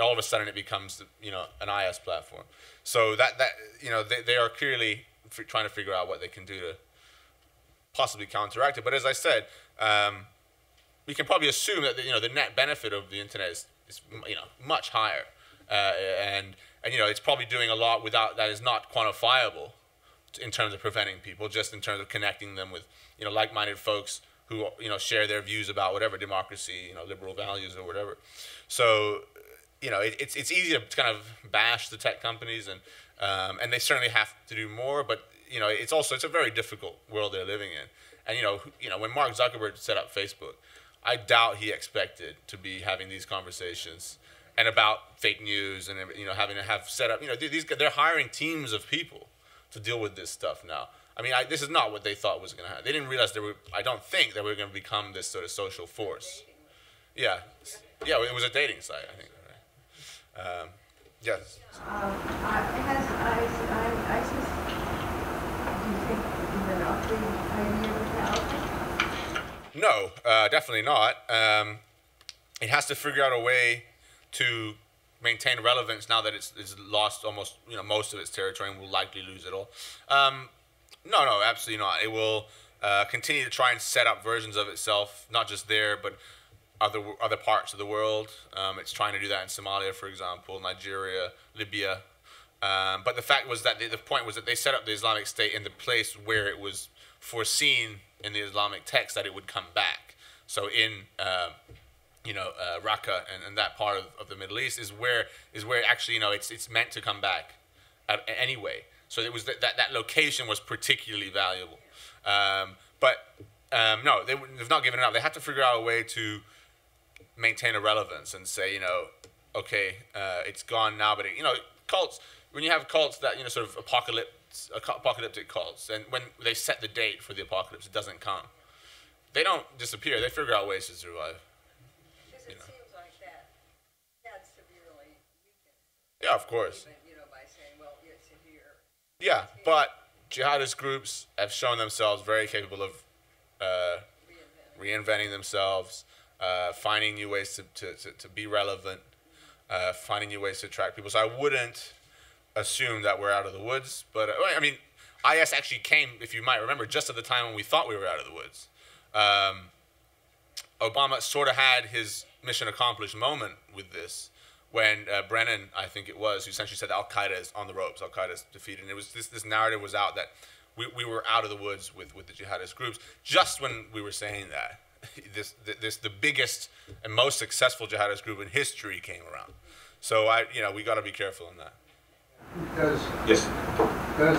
B: all of a sudden, it becomes, you know, an IS platform. So that that you know, they, they are clearly trying to figure out what they can do to possibly counteract it. But as I said, um, we can probably assume that the, you know the net benefit of the internet is, is you know much higher, uh, and and you know it's probably doing a lot without that is not quantifiable in terms of preventing people, just in terms of connecting them with you know like-minded folks who you know share their views about whatever democracy, you know liberal values or whatever. So you know it, it's it's easy to kind of bash the tech companies and um, and they certainly have to do more, but you know, it's also it's a very difficult world they're living in. And you know, you know, when Mark Zuckerberg set up Facebook, I doubt he expected to be having these conversations and about fake news and you know having to have set up. You know, these they're hiring teams of people to deal with this stuff now. I mean, I, this is not what they thought was going to happen. They didn't realize they were. I don't think that we are going to become this sort of social force. Yeah, yeah, it was a dating site, I think. Right? Um, yes. Um,
D: has ISIS
B: no, uh, definitely not. Um, it has to figure out a way to maintain relevance now that it's, it's lost almost you know most of its territory and will likely lose it all. Um, no, no, absolutely not. It will uh, continue to try and set up versions of itself, not just there, but other other parts of the world. Um, it's trying to do that in Somalia, for example, Nigeria, Libya, um, but the fact was that the, the, point was that they set up the Islamic State in the place where it was foreseen in the Islamic text that it would come back. So in uh, you know, uh, Raqqa and, and that part of, of the Middle East is where is where actually you know it's it's meant to come back at, anyway. So it was that, that that location was particularly valuable. Um, but um, no, they, they've not given it up. They had to figure out a way to maintain a relevance and say, you know, okay, uh, it's gone now, but it, you know, cults. When you have cults that you know, sort of apocalypse, apocalyptic cults, and when they set the date for the apocalypse, it doesn't come. They don't disappear. They figure out ways to survive.
A: Because
B: You
A: it
B: know.
A: seems like that had severely weakened,
B: Yeah, of course.
A: even, you know, by saying, well, it's here.
B: Yeah, but jihadist groups have shown themselves very capable of uh, reinventing themselves, uh, finding new ways to, to, to, to be relevant, uh, finding new ways to attract people. So I wouldn't assume that we're out of the woods. But uh, I mean, IS actually came, if you might remember, just at the time when we thought we were out of the woods. Um, Obama sort of had his mission accomplished moment with this when uh, Brennan, I think it was, who essentially said Al Qaeda is on the ropes, Al Qaeda is defeated. And it was this, this narrative was out that we, we were out of the woods with, with the jihadist groups. Just when we were saying that, [laughs] this, this the biggest and most successful jihadist group in history came around. So I, you know, we got to be careful in that.
E: Does,
B: Yes.
E: does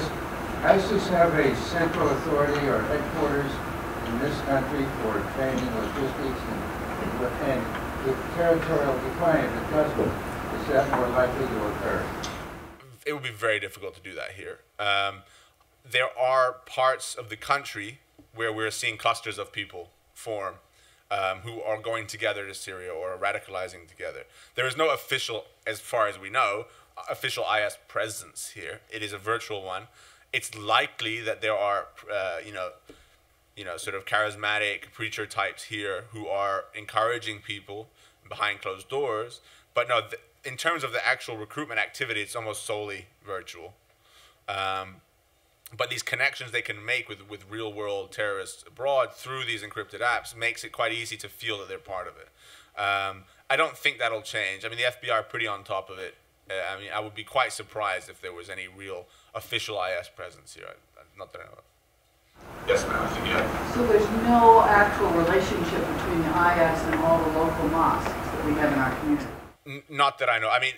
E: ISIS have a central authority or headquarters in this country for training, logistics, and, and with territorial decline, if it doesn't, is that more likely to occur?
B: it would be very difficult to do that here. Um, there are parts of the country where we're seeing clusters of people form um, who are going together to Syria or radicalizing together. There is no official, as far as we know, official IS presence here. It is a virtual one. It's likely that there are, uh, you know, you know, sort of charismatic preacher types here who are encouraging people behind closed doors. But no, in terms of the actual recruitment activity, it's almost solely virtual. Um, but these connections they can make with, with real world terrorists abroad through these encrypted apps makes it quite easy to feel that they're part of it. Um, I don't think that'll change. I mean, the FBI are pretty on top of it. Uh, I mean, I would be quite surprised if there was any real official IS presence here. Not that I know of. Yes, ma'am. I think you have.
F: So there's no actual relationship between the IS and all the local mosques that we have in our community?
B: N- not that I know. I mean,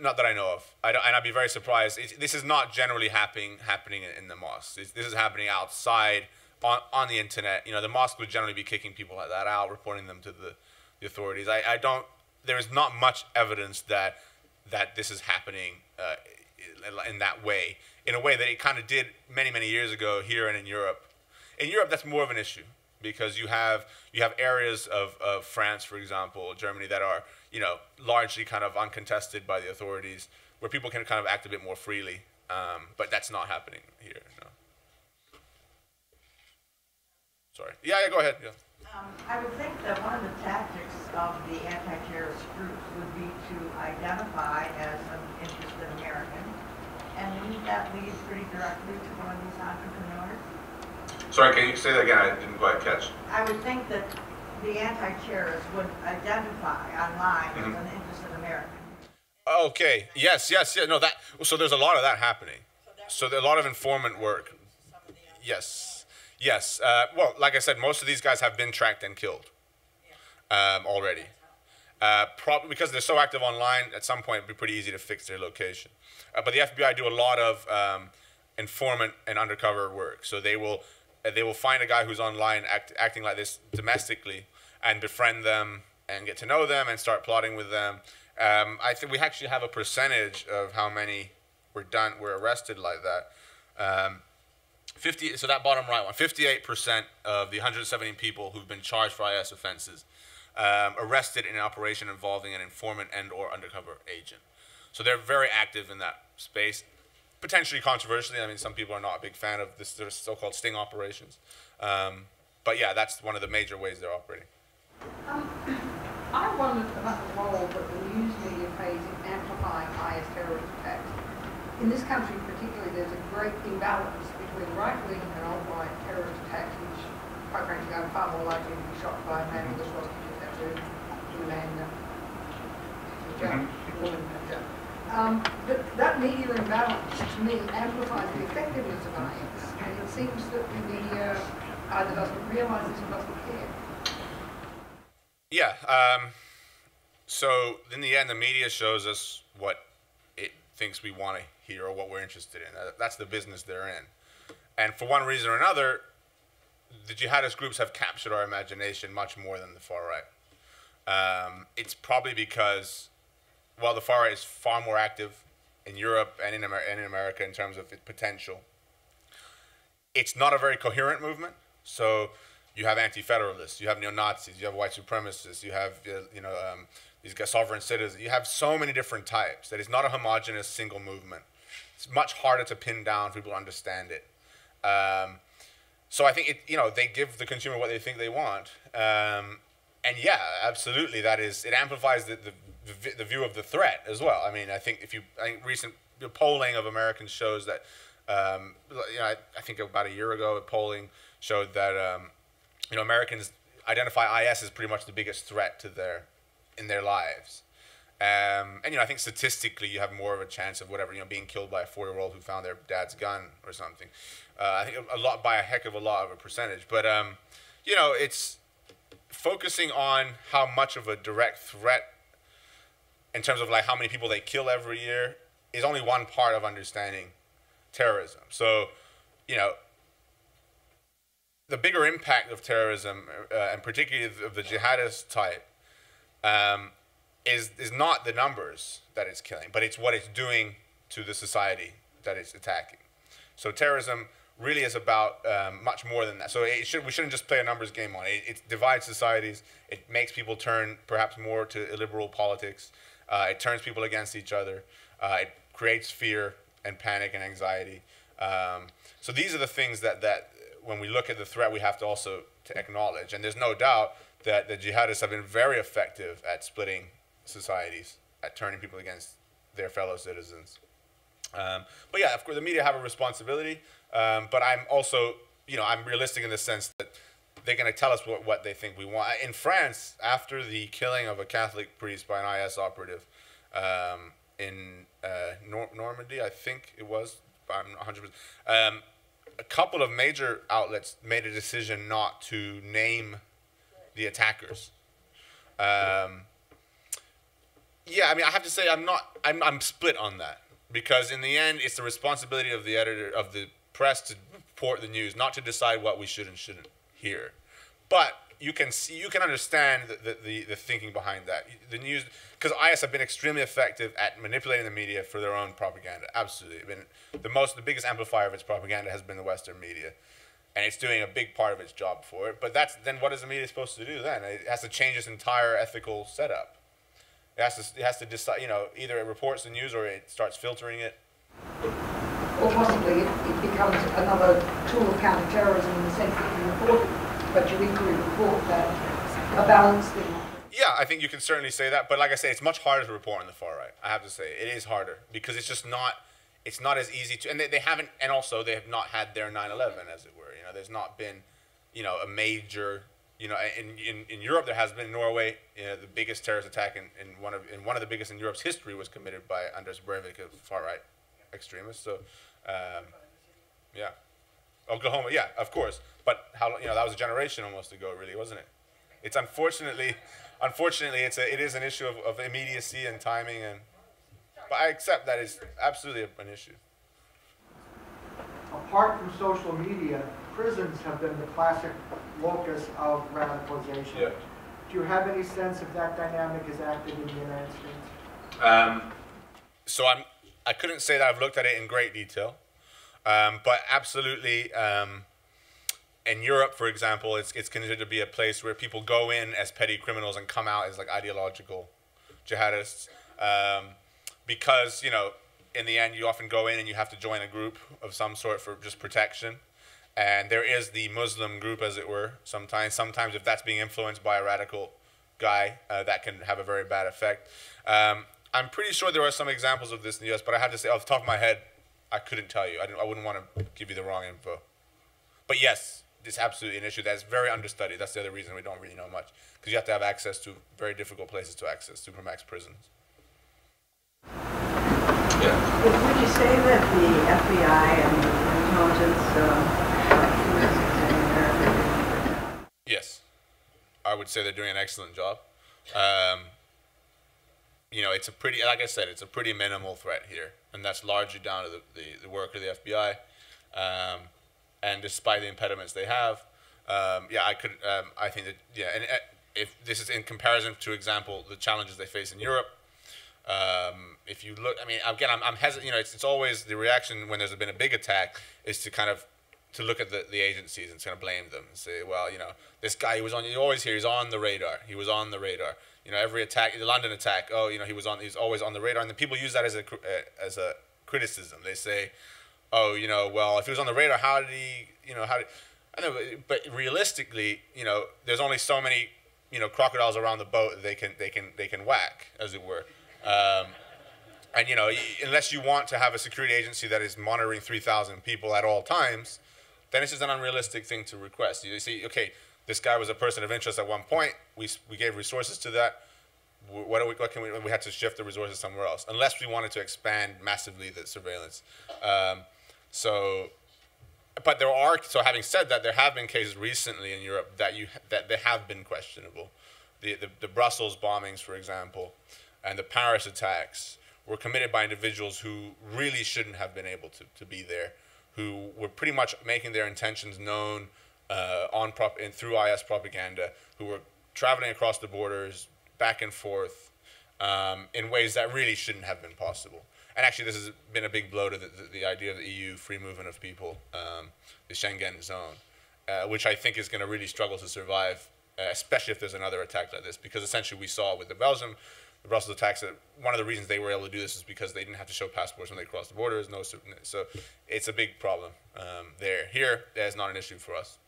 B: not that I know of. I don't, and I'd be very surprised. It's, this is not generally happening happening in, in the mosques. It's, this is happening outside on, on the internet. You know, the mosque would generally be kicking people like that out, reporting them to the, the authorities. I, I don't. There is not much evidence that that this is happening uh, in that way. In a way that it kind of did many many years ago here and in Europe. In Europe, that's more of an issue because you have you have areas of, of France, for example, Germany, that are you know largely kind of uncontested by the authorities, where people can kind of act a bit more freely. Um, but that's not happening here. No. Sorry. Yeah, yeah. Go ahead. Yeah.
G: Um, I would think that one of the tactics of the anti-terrorist groups would be to identify as and wouldn't that lead pretty directly to one of these entrepreneurs?
B: Sorry. Can you say that again? I didn't quite catch.
G: I would think that the anti-terrorists would identify online
B: Mhm.
G: as an interested American.
B: Okay. Yes. Yes. Yeah. No. That. So there's a lot of that happening. So a lot of informant work. Yes. Yes. Uh, well, like I said, most of these guys have been tracked and killed um, already. Uh, probably because they're so active online, at some point it'd be pretty easy to fix their location. Uh, but the FBI do a lot of um, informant and undercover work. So they will uh, they will find a guy who's online act, acting like this domestically and befriend them and get to know them and start plotting with them. Um, I think we actually have a percentage of how many were done were arrested like that. Um, 50, so that bottom right one, 58% of the 170 people who've been charged for IS offenses um, arrested in an operation involving an informant and or undercover agent. So they're very active in that space. Potentially controversially, I mean, some people are not a big fan of this sort of so-called sting operations. Um, but yeah, that's one of the major ways they're operating.
H: Um, [clears throat] I wondered about the role that the news media plays in amplifying IS terrorist attacks. In this country particularly, there's a great imbalance between right-wing and alt-right terrorist attacks, which, quite frankly, are far more likely to be shot by a man with a Um, but that media imbalance, to me, amplifies the effectiveness of IS, and it seems that the media either doesn't realise this or doesn't care.
B: Yeah. Um, so in the end, the media shows us what it thinks we want to hear or what we're interested in. That's the business they're in. And for one reason or another, the jihadist groups have captured our imagination much more than the far right. Um, it's probably because, well, the far right is far more active in Europe and in, Amer- and in America in terms of its potential. It's not a very coherent movement. So you have anti-federalists, you have neo-Nazis, you have white supremacists, you have uh, you know um, these guys, sovereign citizens. You have so many different types that it's not a homogenous single movement. It's much harder to pin down for people to understand it. Um, so I think it, you know, they give the consumer what they think they want, um, and yeah, absolutely, that is it amplifies the, the the view of the threat as well. I mean, I think if you, I think recent polling of Americans shows that, um, you know, I, I think about a year ago, polling showed that, um, you know, Americans identify IS as pretty much the biggest threat to their, in their lives. Um, and you know, I think statistically, you have more of a chance of whatever you know being killed by a four-year-old who found their dad's gun or something. Uh, I think a lot by a heck of a lot of a percentage. But um, you know, it's focusing on how much of a direct threat, in terms of like how many people they kill every year, is only one part of understanding terrorism. So, you know, the bigger impact of terrorism, uh, and particularly of the jihadist type, um, is is not the numbers that it's killing, but it's what it's doing to the society that it's attacking. So terrorism really is about um, much more than that. So it should, we shouldn't just play a numbers game on it. It divides societies. It makes people turn perhaps more to illiberal politics. Uh, it turns people against each other. Uh, it creates fear and panic and anxiety. Um, so these are the things that, that when we look at the threat, we have to also to acknowledge. And there's no doubt that the jihadists have been very effective at splitting societies, at turning people against their fellow citizens. Um, but yeah, of course, the media have a responsibility. Um, but I'm also, you know, I'm realistic in the sense that they're going to tell us what, what they think we want. In France, after the killing of a Catholic priest by an IS operative um, in uh, Nor- Normandy, I think it was, I'm not 100%. Um, a couple of major outlets made a decision not to name the attackers. Um, yeah, I mean, I have to say, I'm not, I'm, I'm split on that because in the end, it's the responsibility of the editor of the press to report the news, not to decide what we should and shouldn't hear. But you can see, you can understand the, the, the, thinking behind that. The news, because IS have been extremely effective at manipulating the media for their own propaganda. Absolutely, been the most, the biggest amplifier of its propaganda has been the Western media, and it's doing a big part of its job for it. But that's then what is the media supposed to do then? It has to change its entire ethical setup. It has to, it has to decide, you know, either it reports the news or it starts filtering it.
H: Or possibly it, it becomes another tool of counterterrorism in the sense that you report it, but you equally report that a balanced thing.
B: Yeah, I think you can certainly say that, but like I say, it's much harder to report on the far right. I have to say, it is harder because it's just not, it's not as easy to, and they, they haven't, and also they have not had their 9/11, as it were. You know, there's not been, you know, a major, you know, in in, in Europe there has been in Norway, you know, the biggest terrorist attack in, in one of in one of the biggest in Europe's history was committed by Anders Breivik, a far right extremist. So, um, yeah, Oklahoma, yeah, of course, but how you know that was a generation almost ago, really, wasn't it? It's unfortunately, unfortunately, it's a, it is an issue of, of immediacy and timing, and but I accept that it's absolutely an issue.
I: apart from social media, prisons have been the classic locus of radicalization.
B: Yeah.
I: Do you have any sense if that dynamic is active in the United States?
B: Um, so I'm, I couldn't say that I've looked at it in great detail, um, but absolutely. Um, in Europe, for example, it's it's considered to be a place where people go in as petty criminals and come out as like ideological jihadists, um, because you know, in the end, you often go in and you have to join a group of some sort for just protection. And there is the Muslim group, as it were. Sometimes, sometimes if that's being influenced by a radical guy, uh, that can have a very bad effect. Um, I'm pretty sure there are some examples of this in the U.S., but I have to say, off the top of my head, I couldn't tell you. I, didn't, I wouldn't want to give you the wrong info. But yes, it's absolutely an issue that's very understudied. That's the other reason we don't really know much, because you have to have access to very difficult places to access, supermax prisons. Yeah.
G: Would you say that the FBI and the intelligence uh, in America
B: Yes, I would would say they're doing an excellent job. Um, you know, it's a pretty, like I said, it's a pretty minimal threat here, and that's largely down to the, the, the work of the FBI. Um, and despite the impediments they have, um, yeah, I could, um, I think that, yeah, and uh, if this is in comparison to example the challenges they face in Europe. Um, if you look, I mean, again, I'm, I'm hesitant. You know, it's, it's always the reaction when there's been a big attack is to kind of to look at the, the agencies and kind of blame them and say, well, you know, this guy he was on. You always hear he's on the radar. He was on the radar. You know, every attack, the London attack. Oh, you know, he was on. He's always on the radar, and then people use that as a uh, as a criticism. They say, oh, you know, well, if he was on the radar, how did he, you know, how did, I know, but realistically, you know, there's only so many, you know, crocodiles around the boat that they can they can they can whack, as it were. Um, and you know, unless you want to have a security agency that is monitoring 3,000 people at all times, then this is an unrealistic thing to request. You see, okay, this guy was a person of interest at one point. We, we gave resources to that. What, we, what can we, we had to shift the resources somewhere else, unless we wanted to expand massively the surveillance. Um, so, but there are, so having said that, there have been cases recently in Europe that, you, that they have been questionable. The, the, the Brussels bombings, for example, and the Paris attacks were committed by individuals who really shouldn't have been able to, to be there who were pretty much making their intentions known uh, on prop and through IS propaganda, who were traveling across the borders back and forth um, in ways that really shouldn't have been possible. And actually, this has been a big blow to the, the, the idea of the EU free movement of people, um, the Schengen zone, uh, which I think is going to really struggle to survive, uh, especially if there's another attack like this. Because essentially, we saw with the Belgium the Brussels attacks that one of the reasons they were able to do this is because they didn't have to show passports when they crossed the borders. No, so it's a big problem um, there. Here, that's not an issue for us.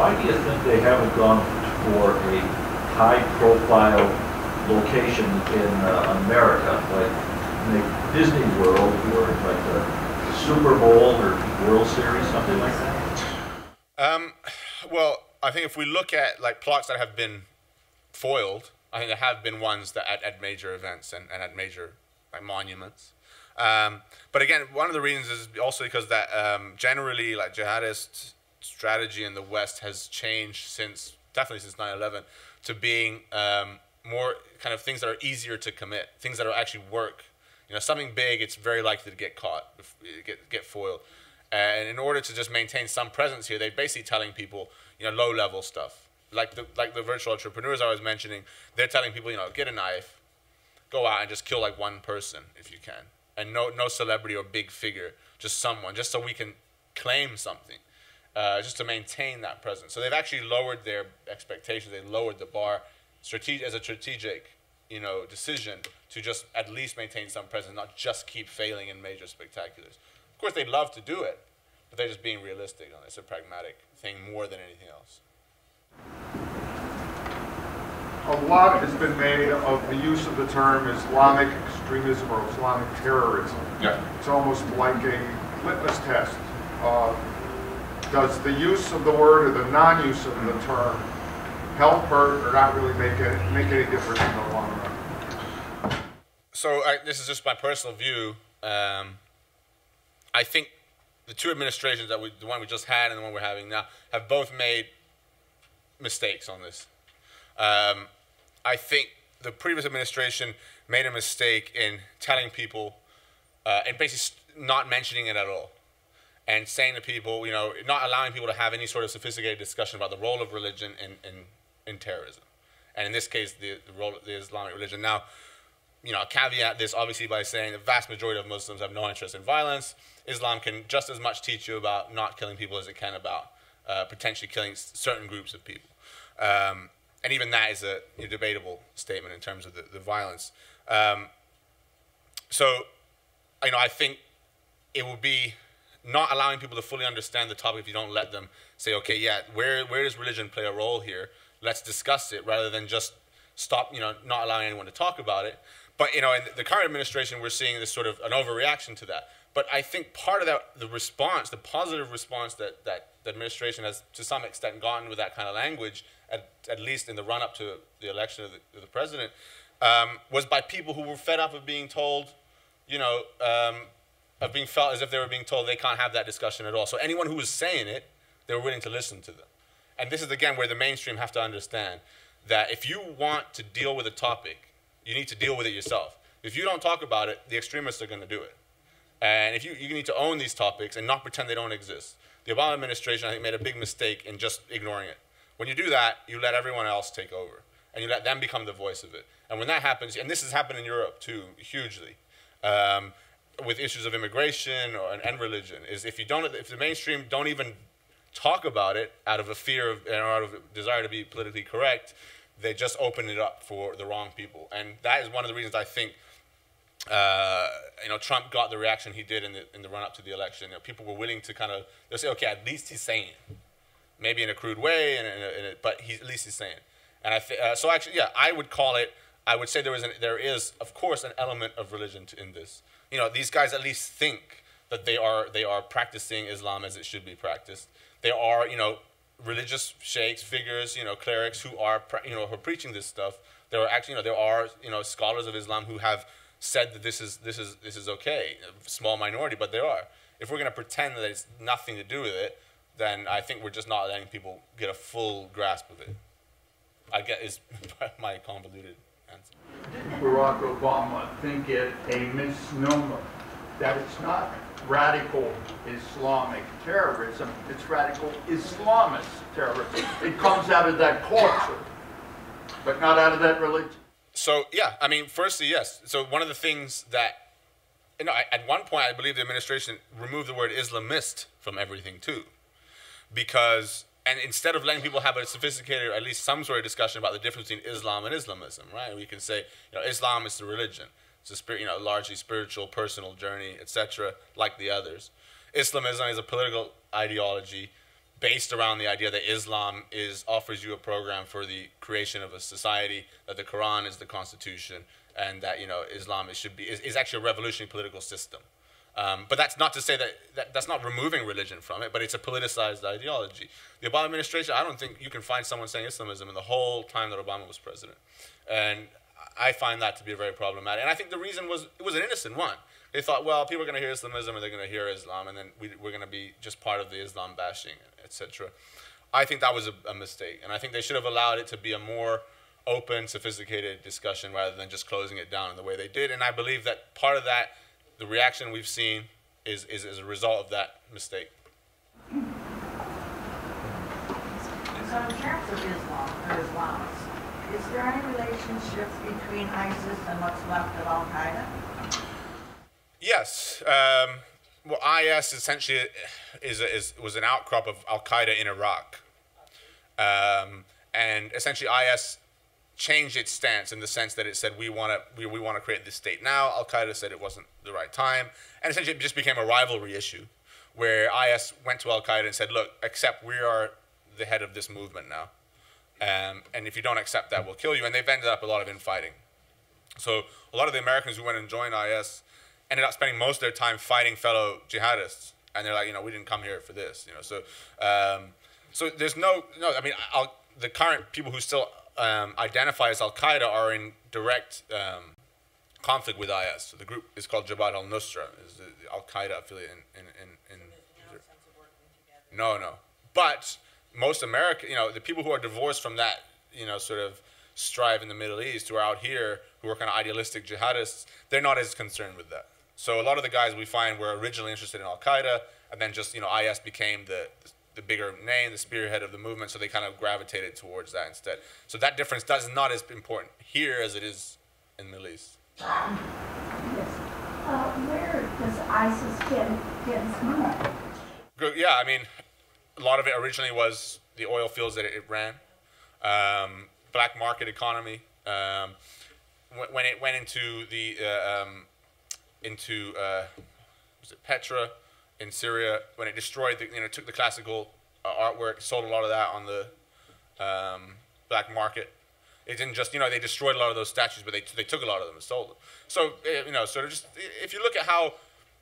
J: Why do you think they haven't gone for a high-profile location in uh, America, like Disney World, or like the Super Bowl or World Series, something like that?
B: Um, well, I think if we look at like plots that have been foiled, I think there have been ones that at, at major events and, and at major like monuments. Um, but again, one of the reasons is also because that um, generally like jihadist strategy in the West has changed since definitely since 9/11 to being um, more kind of things that are easier to commit, things that are actually work. You know, something big, it's very likely to get caught, get get foiled. And in order to just maintain some presence here, they're basically telling people, you know, low level stuff. Like the like the virtual entrepreneurs I was mentioning, they're telling people, you know, get a knife, go out and just kill like one person if you can. And no no celebrity or big figure, just someone, just so we can claim something. Uh, just to maintain that presence. So they've actually lowered their expectations. They lowered the bar strategic, as a strategic, you know, decision to just at least maintain some presence, not just keep failing in major spectaculars. Of course, they'd love to do it, but they're just being realistic on it. It's a pragmatic thing more than anything else.
C: A lot has been made of the use of the term Islamic extremism or Islamic terrorism.
B: Yeah.
C: It's almost like a litmus test. Uh, does the use of the word or the non-use of the term help, hurt, or not really make it make any difference in the long run?
B: So I, this is just my personal view. Um, I think the two administrations that we, the one we just had and the one we're having now, have both made mistakes on this. Um, I think the previous administration made a mistake in telling people uh, and basically not mentioning it at all and saying to people, you know, not allowing people to have any sort of sophisticated discussion about the role of religion in, in, in terrorism. And in this case, the, the role of the Islamic religion. Now, you know, caveat this obviously by saying the vast majority of Muslims have no interest in violence. Islam can just as much teach you about not killing people as it can about uh, potentially killing certain groups of people. Um, and even that is a know, debatable statement in terms of the, the violence. Um, so, you know, I think it would be not allowing people to fully understand the topic if you don't let them say, okay, yeah, where, where does religion play a role here? Let's discuss it rather than just stop, you know, not allowing anyone to talk about it. But you know, in the current administration, we're seeing this sort of an overreaction to that. But I think part of that, the response, the positive response that, that the administration has to some extent gotten with that kind of language, at, at least in the run up to the election of the, of the president, um, was by people who were fed up of being told, you know, um, of being felt as if they were being told they can't have that discussion at all. So anyone who was saying it, they were willing to listen to them. And this is again where the mainstream have to understand that if you want to deal with a topic, you need to deal with it yourself. If you don't talk about it, the extremists are going to do it. And if you, you need to own these topics and not pretend they don't exist. The Obama administration, I think, made a big mistake in just ignoring it. When you do that, you let everyone else take over, and you let them become the voice of it. And when that happens, and this has happened in Europe too, hugely, um, with issues of immigration or, and, and religion, is if you don't, if the mainstream don't even talk about it out of a fear of, and out of desire to be politically correct, they just open it up for the wrong people. And that is one of the reasons I think uh, you know, Trump got the reaction he did in the, in the run up to the election. You know, people were willing to kind of, they'll say, okay, at least he's saying it. Maybe in a crude way, and, and, and but he, at least he's saying it. And I th- uh, so actually, yeah, I would call it, I would say there is, an, there is, of course, an element of religion to, in this. You know, these guys at least think that they are, they are practicing Islam as it should be practiced. They are, you know, religious sheikhs, figures, you know, clerics who are, you know, who are preaching this stuff. There are actually, you know, there are, you know, scholars of Islam who have said that this is this is this is okay. A small minority, but there are. If we're going to pretend that it's nothing to do with it, then I think we're just not letting people get a full grasp of it. I get is [laughs] my convoluted answer.
K: Didn't Barack Obama think it a misnomer that it's not radical Islamic terrorism, it's radical Islamist terrorism. It comes out of that culture, but not out of that religion.
B: So yeah, I mean, firstly, yes. So one of the things that, you know, at one point, I believe the administration removed the word Islamist from everything too, because and instead of letting people have a sophisticated, or at least some sort of discussion about the difference between Islam and Islamism, right? We can say, you know, Islam is the religion. It's a spirit, you know, largely spiritual, personal journey, etc., like the others. Islamism is a political ideology based around the idea that Islam is offers you a program for the creation of a society, that the Quran is the constitution, and that you know Islam is, should be is, is actually a revolutionary political system. Um, but that's not to say that, that that's not removing religion from it, but it's a politicized ideology. The Obama administration, I don't think you can find someone saying Islamism in the whole time that Obama was president, and I find that to be a very problematic. And I think the reason was it was an innocent one. They thought, well, people are going to hear Islamism and they're going to hear Islam, and then we, we're going to be just part of the Islam bashing, etc. I think that was a, a, mistake, and I think they should have allowed it to be a more open, sophisticated discussion rather than just closing it down in the way they did. And I believe that part of that, the reaction we've seen, is, is, is a result of that mistake.
G: So in terms of Islam, or Islamists, is there any relationship between ISIS and what's left of Al Qaeda?
B: Yes. Um, well, IS essentially is, is was an outcrop of Al Qaeda in Iraq, um, and essentially IS changed its stance in the sense that it said we want to we, we want to create this state now. Al Qaeda said it wasn't the right time, and essentially it just became a rivalry issue, where IS went to Al Qaeda and said, "Look, accept we are the head of this movement now, um, and if you don't accept that, we'll kill you." And they've ended up a lot of infighting. So a lot of the Americans who went and joined IS ended up spending most of their time fighting fellow jihadists, and they're like, you know, we didn't come here for this, you know. So, um, so there's no, no. I mean, I'll, the current people who still um, identify as Al Qaeda are in direct um, conflict with IS. So the group is called Jabhat al Nusra, is the Al Qaeda affiliate in in in. in no, no, but most America, you know, the people who are divorced from that, you know, sort of strive in the Middle East, who are out here, who are kind of idealistic jihadists, they're not as concerned with that. So a lot of the guys we find were originally interested in Al Qaeda, and then just you know IS became the the bigger name, the spearhead of the movement, so they kind of gravitated towards that instead. So that difference does not as important here as it is in the Middle East.
L: Yes. Uh, where does ISIS get, get its money?
B: Yeah, I mean, a lot of it originally was the oil fields that it, it ran, um, black market economy. Um, when it went into the uh, um, into uh, was it Petra in Syria when it destroyed the you know took the classical uh, artwork sold a lot of that on the um, black market. It didn't just you know they destroyed a lot of those statues, but they they took a lot of them and sold them. So eh, you know sort of just if you look at how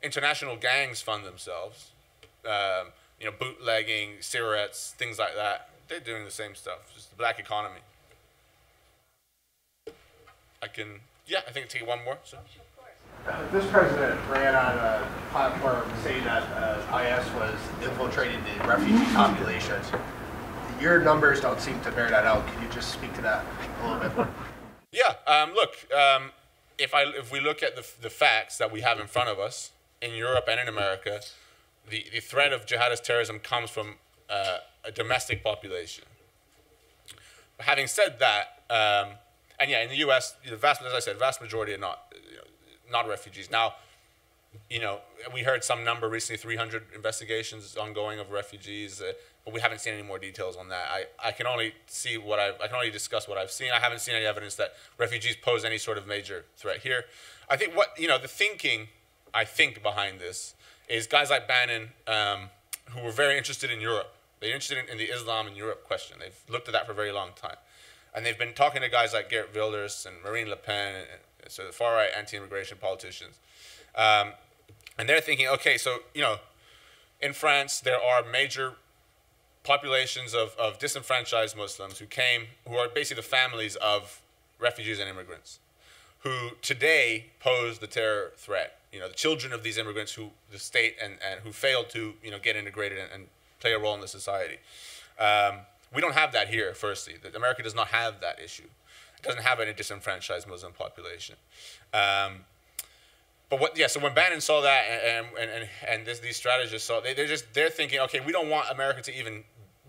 B: international gangs fund themselves, um, you know bootlegging, cigarettes, things like that, they're doing the same stuff. Just the black economy. I can yeah I think I'll take one more. So.
K: Uh, this president ran on a
M: platform saying that uh, IS was infiltrating the refugee populations. Your numbers don't seem to bear that out. Can you just speak to that a little bit more?
B: Yeah. Um, look, um, if I if we look at the the facts that we have in front of us in Europe and in America, the the threat of jihadist terrorism comes from uh, a domestic population. Having said that, um, and yeah, in the U.S., the vast, as I said, vast majority are not you know, not refugees. Now, you know, we heard some number recently, 300 investigations ongoing of refugees, uh, but we haven't seen any more details on that. I, I can only see what I I can only discuss what I've seen. I haven't seen any evidence that refugees pose any sort of major threat here. I think what you know the thinking I think behind this is guys like Bannon um, who were very interested in Europe. They're interested in, in the Islam and Europe question. They've looked at that for a very long time. And they've been talking to guys like Geert Wilders and Marine Le Pen, and so the far right anti immigration politicians. Um, and they're thinking, okay, so, you know, in France, there are major populations of, of disenfranchised Muslims who came, who are basically the families of refugees and immigrants, who today pose the terror threat. You know, the children of these immigrants who the state and, and who failed to, you know, get integrated and, and play a role in the society. Um, we don't have that here, firstly. America does not have that issue. Doesn't have any disenfranchised Muslim population. Um, but what, yeah, so when Bannon saw that and, and, and, and this, these strategists saw, they, they're just, they're thinking, okay, we don't want America to even,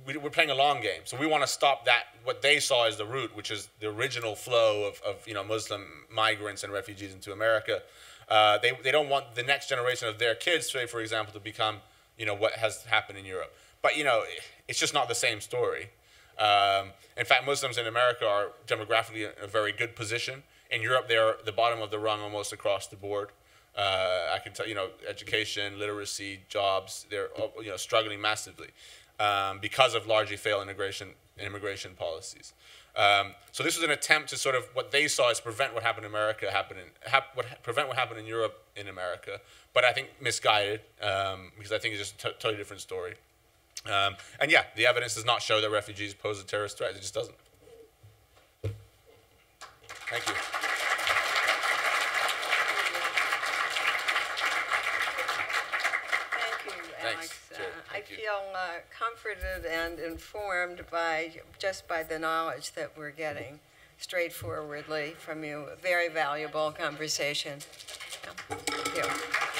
B: we, we're playing a long game. So we want to stop that, what they saw as the root, which is the original flow of, of you know, Muslim migrants and refugees into America. Uh, they, they don't want the next generation of their kids, say, for example, to become, you know, what has happened in Europe. But, you know, it's just not the same story. Um, in fact, Muslims in America are demographically in a very good position. In Europe, they're the bottom of the rung almost across the board. Uh, I can tell you know education, literacy, jobs. They're you know struggling massively um, because of largely failed immigration immigration policies. Um, so this was an attempt to sort of what they saw as prevent what happened in America happening, hap, what prevent what happened in Europe in America. But I think misguided um, because I think it's just a totally different story. Um, and yeah, the evidence does not show that refugees pose a terrorist threat. It just doesn't. Thank you.
A: Thank you, Alex. Uh, I feel uh, comforted and informed by, just by the knowledge that we're getting straightforwardly from you. A very valuable conversation. Thank you.